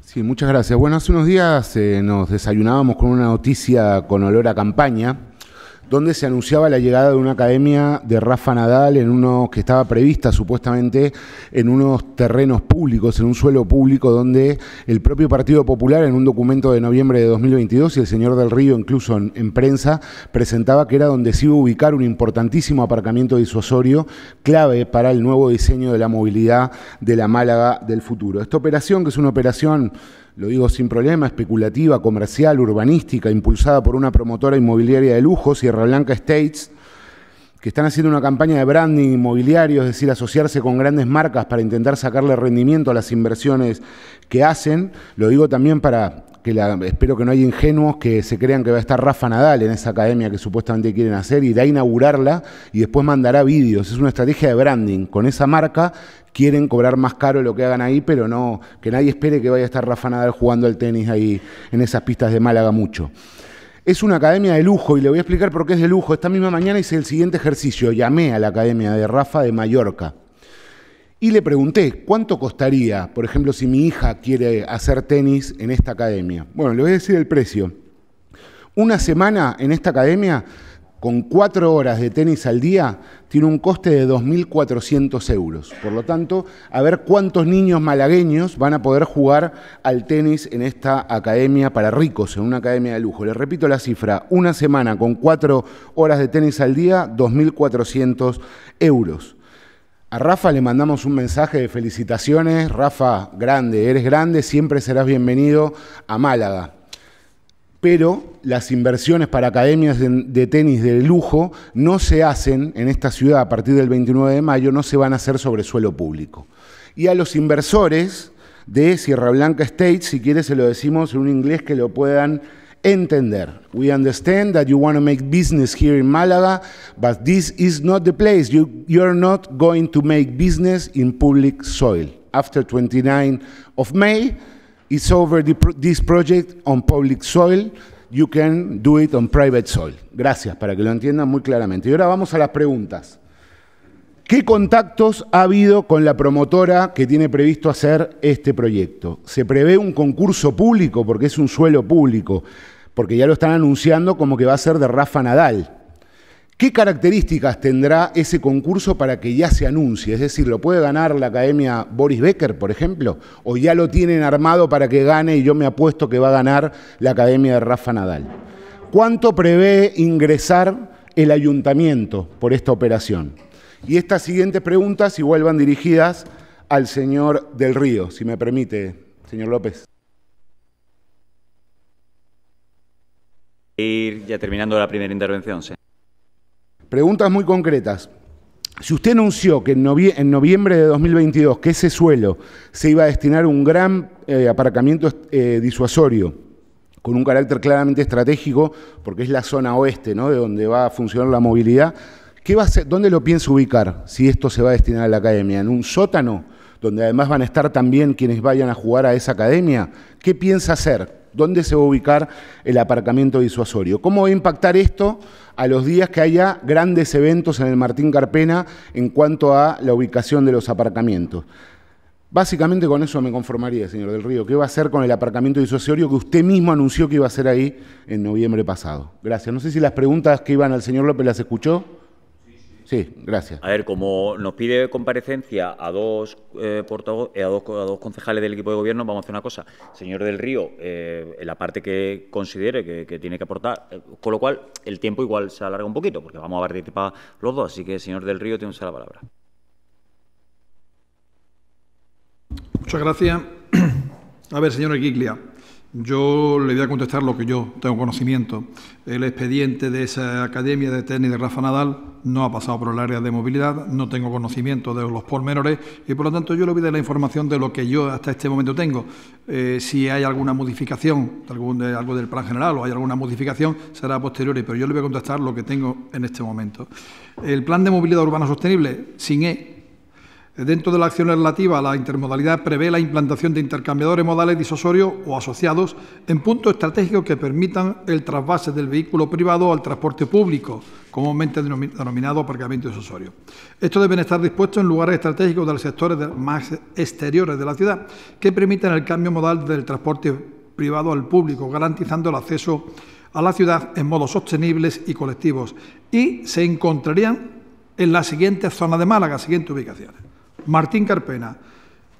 Sí, muchas gracias. Bueno, hace unos días eh, nos desayunábamos con una noticia con olor a campaña donde se anunciaba la llegada de una academia de Rafa Nadal en uno que estaba prevista supuestamente en unos terrenos públicos, en un suelo público donde el propio Partido Popular en un documento de noviembre de 2022 y el señor del Río incluso en, prensa presentaba que era donde se iba a ubicar un importantísimo aparcamiento disuasorio clave para el nuevo diseño de la movilidad de la Málaga del futuro. Esta operación, que es una operación lo digo sin problema, especulativa, comercial, urbanística, impulsada por una promotora inmobiliaria de lujo, Sierra Blanca Estates, que están haciendo una campaña de branding inmobiliario, es decir, asociarse con grandes marcas para intentar sacarle rendimiento a las inversiones que hacen. Lo digo también para que espero que no haya ingenuos que se crean que va a estar Rafa Nadal en esa academia que supuestamente quieren hacer y a inaugurarla y después mandará vídeos. Es una estrategia de branding con esa marca quieren cobrar más caro lo que hagan ahí, pero no, que nadie espere que vaya a estar Rafa Nadal jugando al tenis ahí en esas pistas de Málaga mucho. Es una academia de lujo y le voy a explicar por qué es de lujo. Esta misma mañana hice el siguiente ejercicio. Llamé a la academia de Rafa de Mallorca y le pregunté cuánto costaría, por ejemplo, si mi hija quiere hacer tenis en esta academia. Bueno, le voy a decir el precio. Una semana en esta academia con cuatro horas de tenis al día tiene un coste de 2.400 euros. Por lo tanto, a ver cuántos niños malagueños van a poder jugar al tenis en esta academia para ricos, en una academia de lujo. Les repito la cifra, una semana con cuatro horas de tenis al día, 2.400 euros. A Rafa le mandamos un mensaje de felicitaciones. Rafa, grande, eres grande, siempre serás bienvenido a Málaga pero las inversiones para academias de, tenis de lujo no se hacen en esta ciudad a partir del 29 de mayo, no se van a hacer sobre suelo público. Y a los inversores de Sierra Blanca State, si quieres se lo decimos en un inglés que lo puedan entender. We understand that you want to make business here in Málaga, but this is not the place. You, you're not going to make business in public soil. After 29 of May, it's over the, this project on public soil. You can do it on private soil. Gracias, para que lo entiendan muy claramente. Y ahora vamos a las preguntas. ¿Qué contactos ha habido con la promotora que tiene previsto hacer este proyecto? ¿Se prevé un concurso público porque es un suelo público? Porque ya lo están anunciando como que va a ser de Rafa Nadal. ¿Qué características tendrá ese concurso para que ya se anuncie? Es decir, ¿lo puede ganar la Academia Boris Becker, por ejemplo? ¿O ya lo tienen armado para que gane y yo me apuesto que va a ganar la Academia de Rafa Nadal? ¿Cuánto prevé ingresar el ayuntamiento por esta operación? Y estas siguientes preguntas igual van dirigidas al señor del Río, si me permite, señor López. Ir ya terminando la primera intervención, sí. Preguntas muy concretas. Si usted anunció que en, noviembre de 2022 que ese suelo se iba a destinar un gran eh, aparcamiento eh, disuasorio con un carácter claramente estratégico, porque es la zona oeste ¿no? de donde va a funcionar la movilidad, ¿qué va a ser, ¿dónde lo piensa ubicar si esto se va a destinar a la academia? ¿En un sótano, donde además van a estar también quienes vayan a jugar a esa academia? ¿Qué piensa hacer? ¿Dónde se va a ubicar el aparcamiento disuasorio? ¿Cómo va a impactar esto a los días que haya grandes eventos en el Martín Carpena en cuanto a la ubicación de los aparcamientos. Básicamente con eso me conformaría, señor del Río. ¿Qué va a hacer con el aparcamiento disuasorio que usted mismo anunció que iba a hacer ahí en noviembre pasado? Gracias. No sé si las preguntas que iban al señor López las escuchó. Sí, gracias. A ver, como nos pide comparecencia a dos, eh, eh, a dos, concejales del equipo de gobierno, vamos a hacer una cosa. Señor del Río, eh, en la parte que considere que, tiene que aportar, con lo cual el tiempo igual se alarga un poquito, porque vamos a participar los dos. Así que, señor del Río, tiene usted la palabra. Muchas gracias. [clears throat] A ver, señor Equiglia. Yo le voy a contestar lo que yo tengo conocimiento. El expediente de esa Academia de Tenis de Rafa Nadal no ha pasado por el área de movilidad, no tengo conocimiento de los pormenores y por lo tanto yo le voy a dar la información de lo que yo hasta este momento tengo. Eh, si hay alguna modificación algún, de algo del plan general o hay alguna modificación será posterior, pero yo le voy a contestar lo que tengo en este momento. El plan de movilidad urbana sostenible, sin E, Dentro de la acción relativa a la intermodalidad prevé la implantación de intercambiadores modales disosorios o asociados en puntos estratégicos que permitan el trasvase del vehículo privado al transporte público, comúnmente denominado aparcamiento disosorio. Estos deben estar dispuestos en lugares estratégicos de los sectores más exteriores de la ciudad que permitan el cambio modal del transporte privado al público, garantizando el acceso a la ciudad en modos sostenibles y colectivos. Y se encontrarían en las siguientes zonas de Málaga, siguientes ubicaciones. Martín Carpena,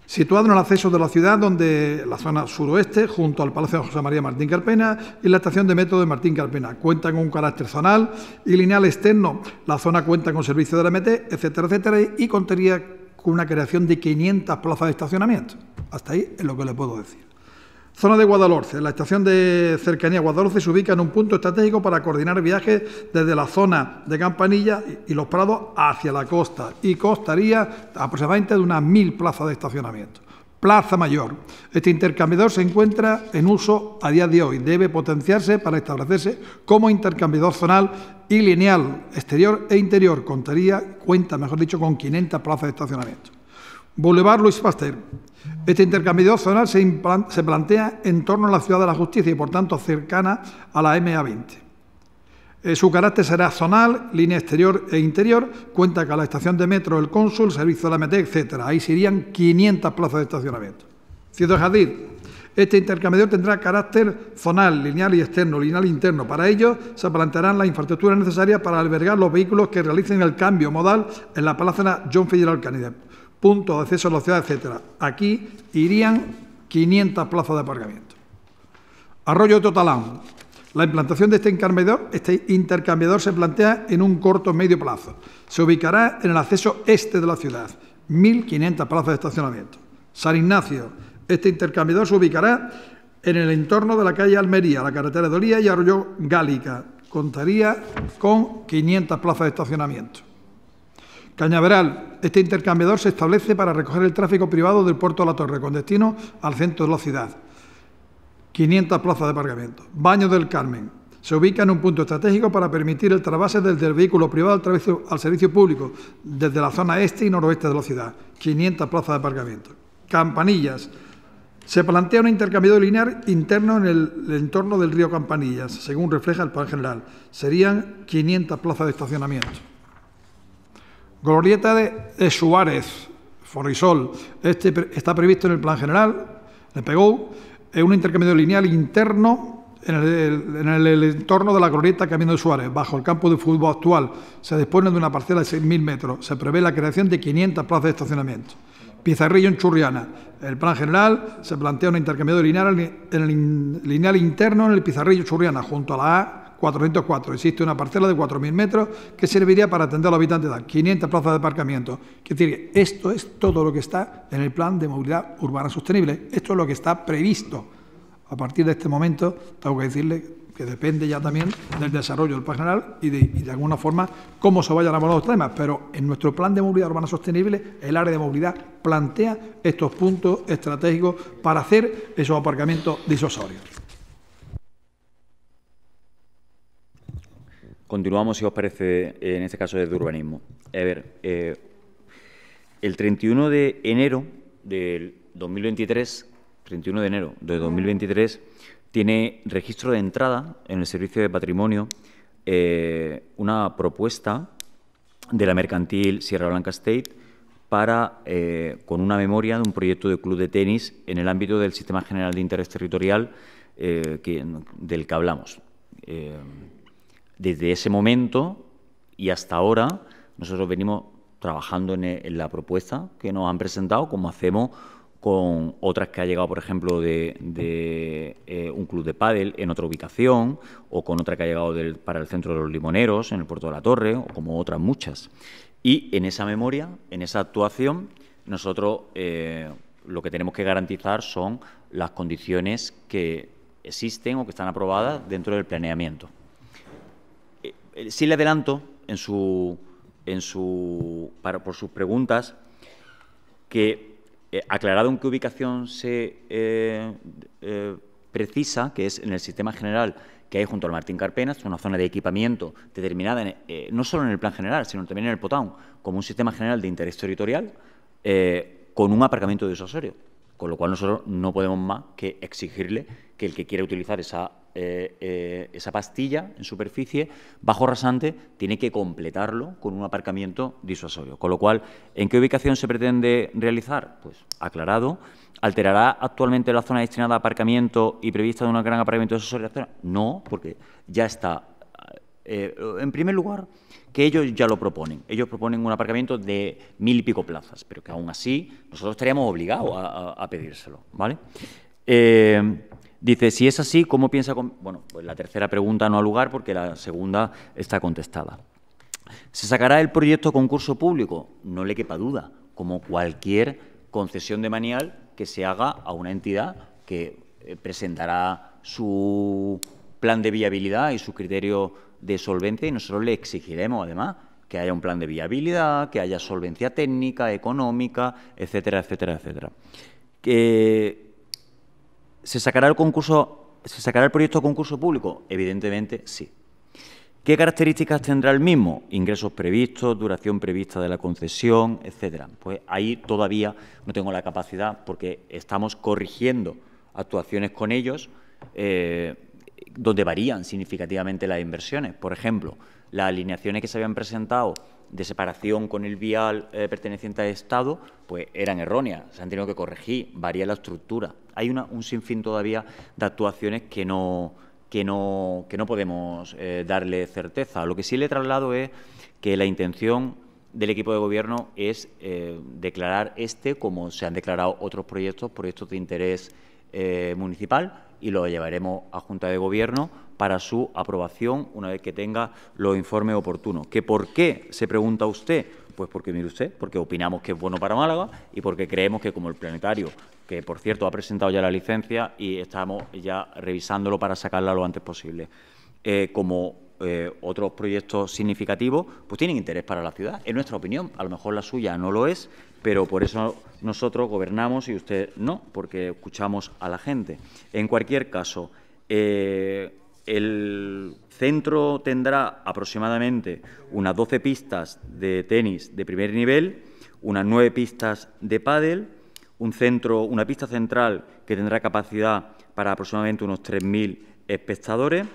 situado en el acceso de la ciudad, donde la zona suroeste, junto al Palacio de José María Martín Carpena y la estación de metro de Martín Carpena. Cuenta con un carácter zonal y lineal externo. La zona cuenta con servicio de la MT, etcétera, etcétera, y contaría con una creación de 500 plazas de estacionamiento. Hasta ahí es lo que le puedo decir. Zona de Guadalhorce. La estación de cercanía Guadalhorce se ubica en un punto estratégico para coordinar viajes desde la zona de Campanilla y los Prados hacia la costa y costaría aproximadamente de unas mil plazas de estacionamiento. Plaza Mayor. Este intercambiador se encuentra en uso a día de hoy. Debe potenciarse para establecerse como intercambiador zonal y lineal, exterior e interior. Contaría, cuenta, mejor dicho, con 500 plazas de estacionamiento. Boulevard Luis Pasteur. Este intercambio zonal se, plantea en torno a la ciudad de la justicia y por tanto cercana a la MA20. Eh, su carácter será zonal, línea exterior e interior, cuenta con la estación de metro, el cónsul, servicio de la MT, etc. Ahí serían 500 plazas de estacionamiento. Ciudad Jadid. Este intercambiador tendrá carácter zonal, lineal y externo, lineal e interno. Para ello se plantearán las infraestructuras necesarias para albergar los vehículos que realicen el cambio modal en la plaza John Fitzgerald Kennedy, punto de acceso a la ciudad, etcétera. Aquí irían 500 plazas de aparcamiento. Arroyo Totalán. La implantación de este intercambiador, este intercambiador se plantea en un corto medio plazo. Se ubicará en el acceso este de la ciudad, 1.500 plazas de estacionamiento. San Ignacio. Este intercambiador se ubicará en el entorno de la calle Almería, la carretera de Olía y Arroyo Gálica. Contaría con 500 plazas de estacionamiento. Cañaveral. Este intercambiador se establece para recoger el tráfico privado del puerto de la Torre con destino al centro de la ciudad. 500 plazas de aparcamiento. Baño del Carmen. Se ubica en un punto estratégico para permitir el trasvase desde el vehículo privado al, servicio público desde la zona este y noroeste de la ciudad. 500 plazas de aparcamiento. Campanillas. Se plantea un intercambiador lineal interno en el, entorno del río Campanillas, según refleja el plan general. Serían 500 plazas de estacionamiento. Glorieta de, Suárez, Forrisol. Este está previsto en el plan general, le pegó, un intercambio lineal interno en el, entorno de la glorieta Camino de Suárez, bajo el campo de fútbol actual. Se dispone de una parcela de 6.000 metros. Se prevé la creación de 500 plazas de estacionamiento. Pizarrillo en Churriana. El plan general se plantea un intercambio lineal lineal interno en el Pizarrillo Churriana, junto a la A 404. Existe una parcela de 4.000 metros que serviría para atender a los habitantes de 500 plazas de aparcamiento. Es decir, esto es todo lo que está en el plan de movilidad urbana sostenible. Esto es lo que está previsto. A partir de este momento, tengo que decirle que depende ya también del desarrollo del plan general y de, alguna forma cómo se vayan a abordar los temas. Pero en nuestro plan de movilidad urbana sostenible, el área de movilidad plantea estos puntos estratégicos para hacer esos aparcamientos disuasorios. Continuamos, si os parece, en este caso de urbanismo. A ver, eh, el 31 de enero del 2023, 31 de enero de 2023, tiene registro de entrada en el Servicio de Patrimonio eh, una propuesta de la mercantil Sierra Blanca State para, eh, con una memoria de un proyecto de club de tenis en el ámbito del Sistema General de Interés Territorial del que hablamos. Desde ese momento y hasta ahora, nosotros venimos trabajando en, la propuesta que nos han presentado, como hacemos con otras que ha llegado, por ejemplo, de, eh, un club de pádel en otra ubicación, o con otra que ha llegado para el centro de los limoneros, en el puerto de la Torre, o como otras muchas. Y en esa memoria, en esa actuación, nosotros eh, lo que tenemos que garantizar son las condiciones que existen o que están aprobadas dentro del planeamiento. Eh, sí le adelanto en su, en su, para, por sus preguntas que, eh, aclarado en qué ubicación se eh, precisa, que es en el sistema general que hay junto al Martín Carpena, es una zona de equipamiento determinada no solo en el plan general, sino también en el POTAUN, como un sistema general de interés territorial, con un aparcamiento disuasorio. Con lo cual nosotros no podemos más que exigirle que el que quiera utilizar esa eh, eh, esa pastilla en superficie bajo rasante tiene que completarlo con un aparcamiento disuasorio. Con lo cual, ¿en qué ubicación se pretende realizar? Pues aclarado. ¿Alterará actualmente la zona destinada a aparcamiento y prevista de un gran aparcamiento disuasorio? No, porque ya está. Eh, en primer lugar, que ellos ya lo proponen. Ellos proponen un aparcamiento de mil y pico plazas, pero que aún así nosotros estaríamos obligados a, pedírselo. ¿vale? Dice, si es así, ¿cómo piensa...? Bueno, pues la tercera pregunta no ha lugar porque la segunda está contestada. ¿Se sacará el proyecto concurso público? No le quepa duda, como cualquier concesión de manial que se haga a una entidad que eh, presentará su plan de viabilidad y su criterio de solvencia y nosotros le exigiremos, además, que haya un plan de viabilidad, que haya solvencia técnica, económica, etcétera, etcétera, etcétera. Que ¿Se sacará el concurso, se sacará el proyecto a concurso público? Evidentemente sí. ¿Qué características tendrá el mismo? Ingresos previstos, duración prevista de la concesión, etcétera. Pues ahí todavía no tengo la capacidad porque estamos corrigiendo actuaciones con ellos eh, donde varían significativamente las inversiones. Por ejemplo, las alineaciones que se habían presentado de separación con el vial eh, perteneciente al Estado, pues eran erróneas, se han tenido que corregir, varía la estructura. Hay un sinfín todavía de actuaciones que no, que no, que no podemos eh, darle certeza. Lo que sí le traslado es que la intención del equipo de gobierno es eh, declarar este, como se han declarado otros proyectos, proyectos de interés municipal, y lo llevaremos a Junta de Gobierno para su aprobación una vez que tenga los informes oportunos. ¿Que ¿Por qué se pregunta usted? Pues porque, mire usted, porque opinamos que es bueno para Málaga y porque creemos que como el planetario, que por cierto ha presentado ya la licencia y estamos ya revisándolo para sacarla lo antes posible, eh, como eh, otros proyectos significativos, pues tienen interés para la ciudad, en nuestra opinión. A lo mejor la suya no lo es, pero por eso nosotros gobernamos y usted no, porque escuchamos a la gente. En cualquier caso, eh, el centro tendrá aproximadamente unas 12 pistas de tenis de primer nivel, unas 9 pistas de pádel, un centro, una pista central que tendrá capacidad para aproximadamente unos 3.000 espectadores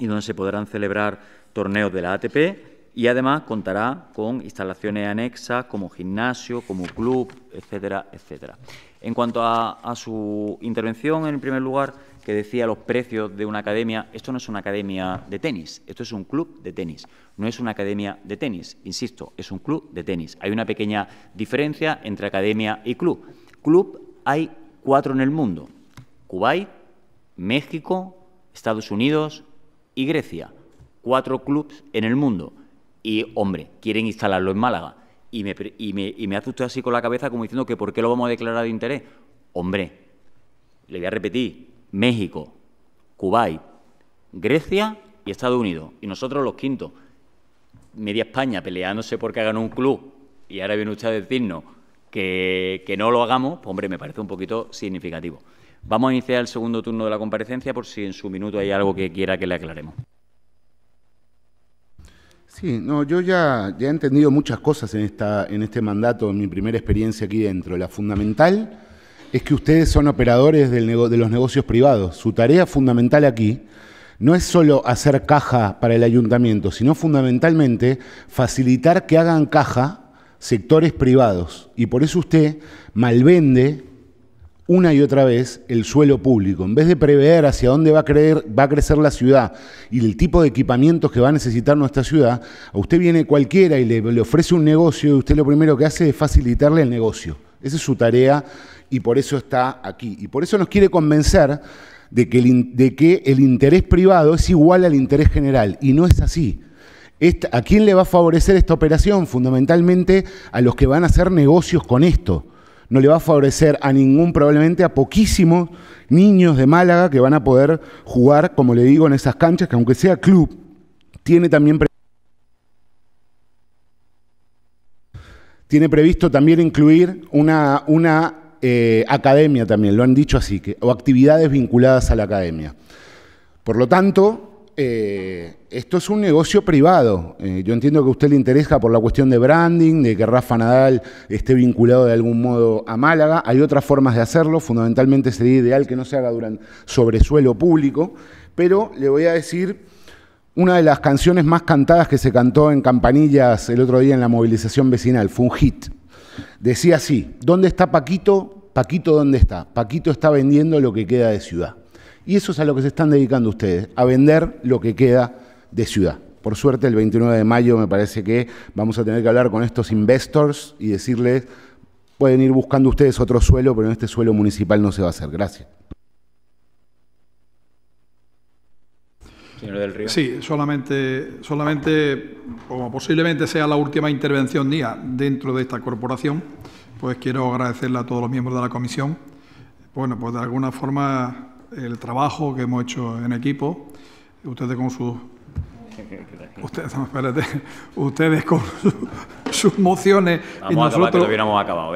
y donde se podrán celebrar torneos de la ATP y además contará con instalaciones anexas como gimnasio, como club, etcétera, etcétera. En cuanto a, su intervención, en primer lugar, que decía los precios de una academia, esto no es una academia de tenis, esto es un club de tenis, no es una academia de tenis, insisto, es un club de tenis. Hay una pequeña diferencia entre academia y club. Club hay cuatro en el mundo, Kuwait, México, Estados Unidos y Grecia. Cuatro clubs en el mundo. Y, hombre, quieren instalarlo en Málaga. Y me, y me, hace usted así con la cabeza como diciendo que ¿por qué lo vamos a declarar de interés? Hombre, le voy a repetir, México, Kuwait, Grecia y Estados Unidos. Y nosotros los quintos. Media España peleándose porque hagan un club y ahora viene usted a decirnos que, que no lo hagamos, pues hombre, me parece un poquito significativo. Vamos a iniciar el segundo turno de la comparecencia por si en su minuto hay algo que quiera que le aclaremos. Sí, no, yo ya, he entendido muchas cosas en, esta, en este mandato, en mi primera experiencia aquí dentro. La fundamental es que ustedes son operadores de los negocios privados. Su tarea fundamental aquí no es solo hacer caja para el ayuntamiento, sino fundamentalmente facilitar que hagan caja sectores privados. Y por eso usted malvende una y otra vez el suelo público. En vez de prever hacia dónde va a, va a crecer la ciudad y el tipo de equipamientos que va a necesitar nuestra ciudad, a usted viene cualquiera y le, le ofrece un negocio y usted lo primero que hace es facilitarle el negocio. Esa es su tarea y por eso está aquí. Y por eso nos quiere convencer de que el, de que el interés privado es igual al interés general. Y no es así. ¿A quién le va a favorecer esta operación? Fundamentalmente a los que van a hacer negocios con esto. No le va a favorecer a ningún, probablemente a poquísimos niños de Málaga que van a poder jugar, como le digo, en esas canchas, que aunque sea club, tiene también tiene previsto también incluir una, una eh, academia también, lo han dicho así, que, o actividades vinculadas a la academia. Por lo tanto, eh, esto es un negocio privado. Eh, yo entiendo que a usted le interesa por la cuestión de branding, de que Rafa Nadal esté vinculado de algún modo a Málaga. Hay otras formas de hacerlo, fundamentalmente sería ideal que no se haga durante, sobre suelo público, pero le voy a decir una de las canciones más cantadas que se cantó en campanillas el otro día en la movilización vecinal, fue un hit. Decía así, ¿dónde está Paquito? Paquito, ¿dónde está? Paquito está vendiendo lo que queda de ciudad. Y eso es a lo que se están dedicando ustedes, a vender lo que queda de ciudad. Por suerte, el 29 de mayo me parece que vamos a tener que hablar con estos investors y decirles, pueden ir buscando ustedes otro suelo, pero en este suelo municipal no se va a hacer. Gracias. Señor del Río. Sí, solamente, solamente, como posiblemente sea la última intervención mía dentro de esta corporación, pues quiero agradecerle a todos los miembros de la comisión, bueno, pues de alguna forma el trabajo que hemos hecho en equipo, ustedes con sus Ustedes, [laughs] ustedes con [laughs] sus mociones y nosotros,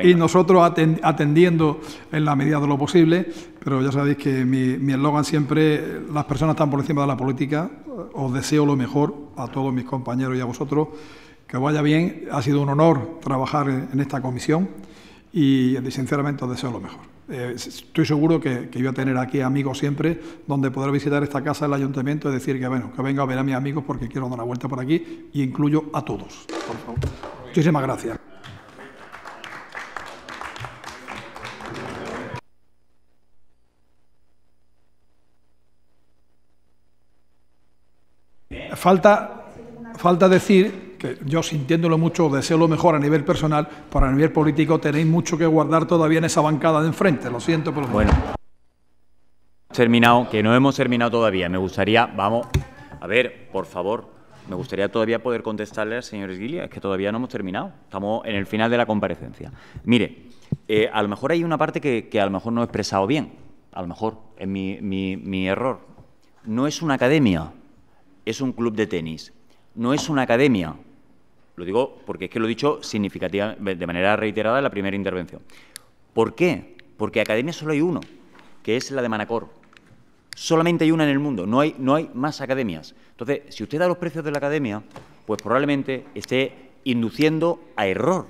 y nosotros atendiendo en la medida de lo posible, pero ya sabéis que mi eslogan siempre, las personas están por encima de la política, os deseo lo mejor a todos mis compañeros y a vosotros, que vaya bien, ha sido un honor trabajar en esta comisión y sinceramente os deseo lo mejor. Eh, estoy seguro que, que voy a tener aquí amigos siempre donde poder visitar esta casa del ayuntamiento y decir que, bueno, que venga a ver a mis amigos porque quiero dar una vuelta por aquí y incluyo a todos. Muchísimas gracias. Falta, falta decir que yo sintiéndolo mucho, deseo lo mejor a nivel personal, pero a nivel político tenéis mucho que guardar todavía en esa bancada de enfrente, lo siento, pero Bueno, terminado, que no hemos terminado todavía. Me gustaría, vamos, a ver, por favor, me gustaría todavía poder contestarle al señor Esguilia, es que todavía no hemos terminado, estamos en el final de la comparecencia. Mire, eh, a lo mejor hay una parte que, que a lo mejor no he expresado bien, a lo mejor es mi, mi- mi error. No es una academia, es un club de tenis. No es una academia. Lo digo porque es que lo he dicho significativa, de manera reiterada en la primera intervención. ¿Por qué? Porque academia solo hay uno, que es la de Manacor. Solamente hay una en el mundo, no hay, no hay más academias. Entonces, si usted da los precios de la academia, pues probablemente esté induciendo a error,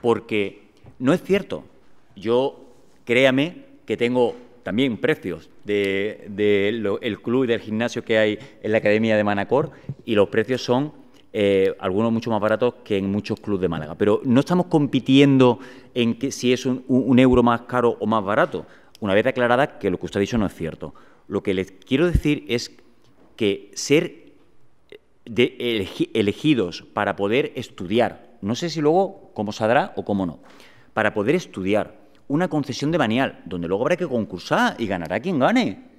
porque no es cierto. Yo, créame, que tengo también precios del de, el club y del gimnasio que hay en la Academia de Manacor y los precios son eh, algunos mucho más baratos que en muchos clubes de Málaga. Pero no estamos compitiendo en que si es un, euro más caro o más barato. Una vez aclarada que lo que usted ha dicho no es cierto. Lo que les quiero decir es que ser elegi- elegidos para poder estudiar, no sé si luego cómo saldrá o cómo no, para poder estudiar una concesión de Banial, donde luego habrá que concursar y ganará quien gane.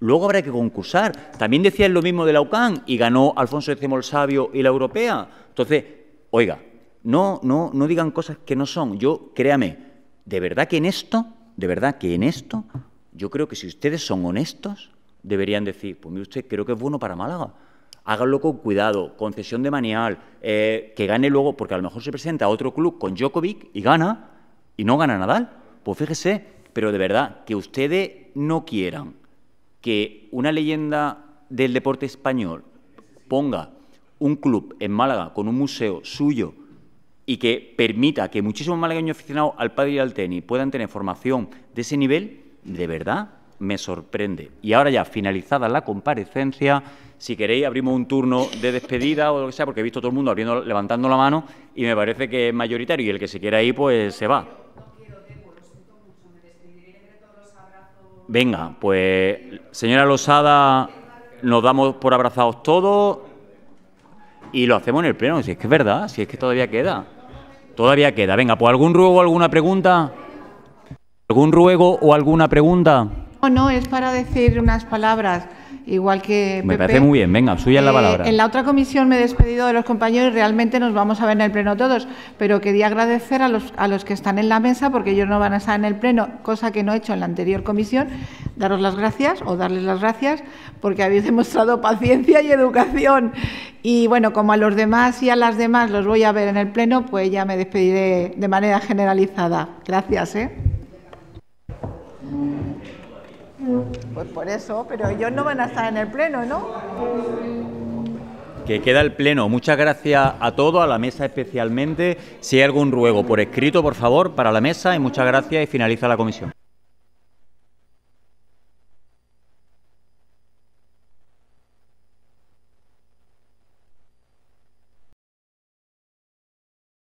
Luego habrá que concursar. También decían lo mismo de la UCAN y ganó Alfonso X el Sabio y la Europea. Entonces, oiga, no, no, no digan cosas que no son. Yo, créame, de verdad que en esto, de verdad que en esto, yo creo que si ustedes son honestos, deberían decir, pues mire usted, creo que es bueno para Málaga. Háganlo con cuidado, concesión de manial, eh, que gane luego, porque a lo mejor se presenta a otro club con Djokovic y gana, y no gana Nadal. Pues fíjese, pero de verdad, que ustedes no quieran que una leyenda del deporte español ponga un club en Málaga con un museo suyo y que permita que muchísimos malagueños aficionados al pádel y al tenis puedan tener formación de ese nivel, de verdad me sorprende. Y ahora ya, finalizada la comparecencia, si queréis abrimos un turno de despedida o lo que sea, porque he visto todo el mundo abriendo, levantando la mano y me parece que es mayoritario y el que se quiera ir, pues se va. Venga, pues señora Losada, nos damos por abrazados todos y lo hacemos en el pleno, si es que es verdad, si es que todavía queda. Todavía queda. Venga, pues algún ruego o alguna pregunta. ¿Algún ruego o alguna pregunta? No, no, es para decir unas palabras, igual que Me parece muy bien, venga, suya la Eh, palabra. En la otra comisión me he despedido de los compañeros y realmente nos vamos a ver en el pleno todos, pero quería agradecer a los, a los que están en la mesa porque ellos no van a estar en el pleno, cosa que no he hecho en la anterior comisión, daros las gracias o darles las gracias porque habéis demostrado paciencia y educación. Y bueno, como a los demás y a las demás los voy a ver en el pleno, pues ya me despediré de manera generalizada. Gracias, ¿eh? Pues por eso, pero ellos no van a estar en el pleno, ¿no? Que queda el pleno. Muchas gracias a todos, a la mesa especialmente. Si hay algún ruego por escrito, por favor, para la mesa y muchas gracias y finaliza la comisión.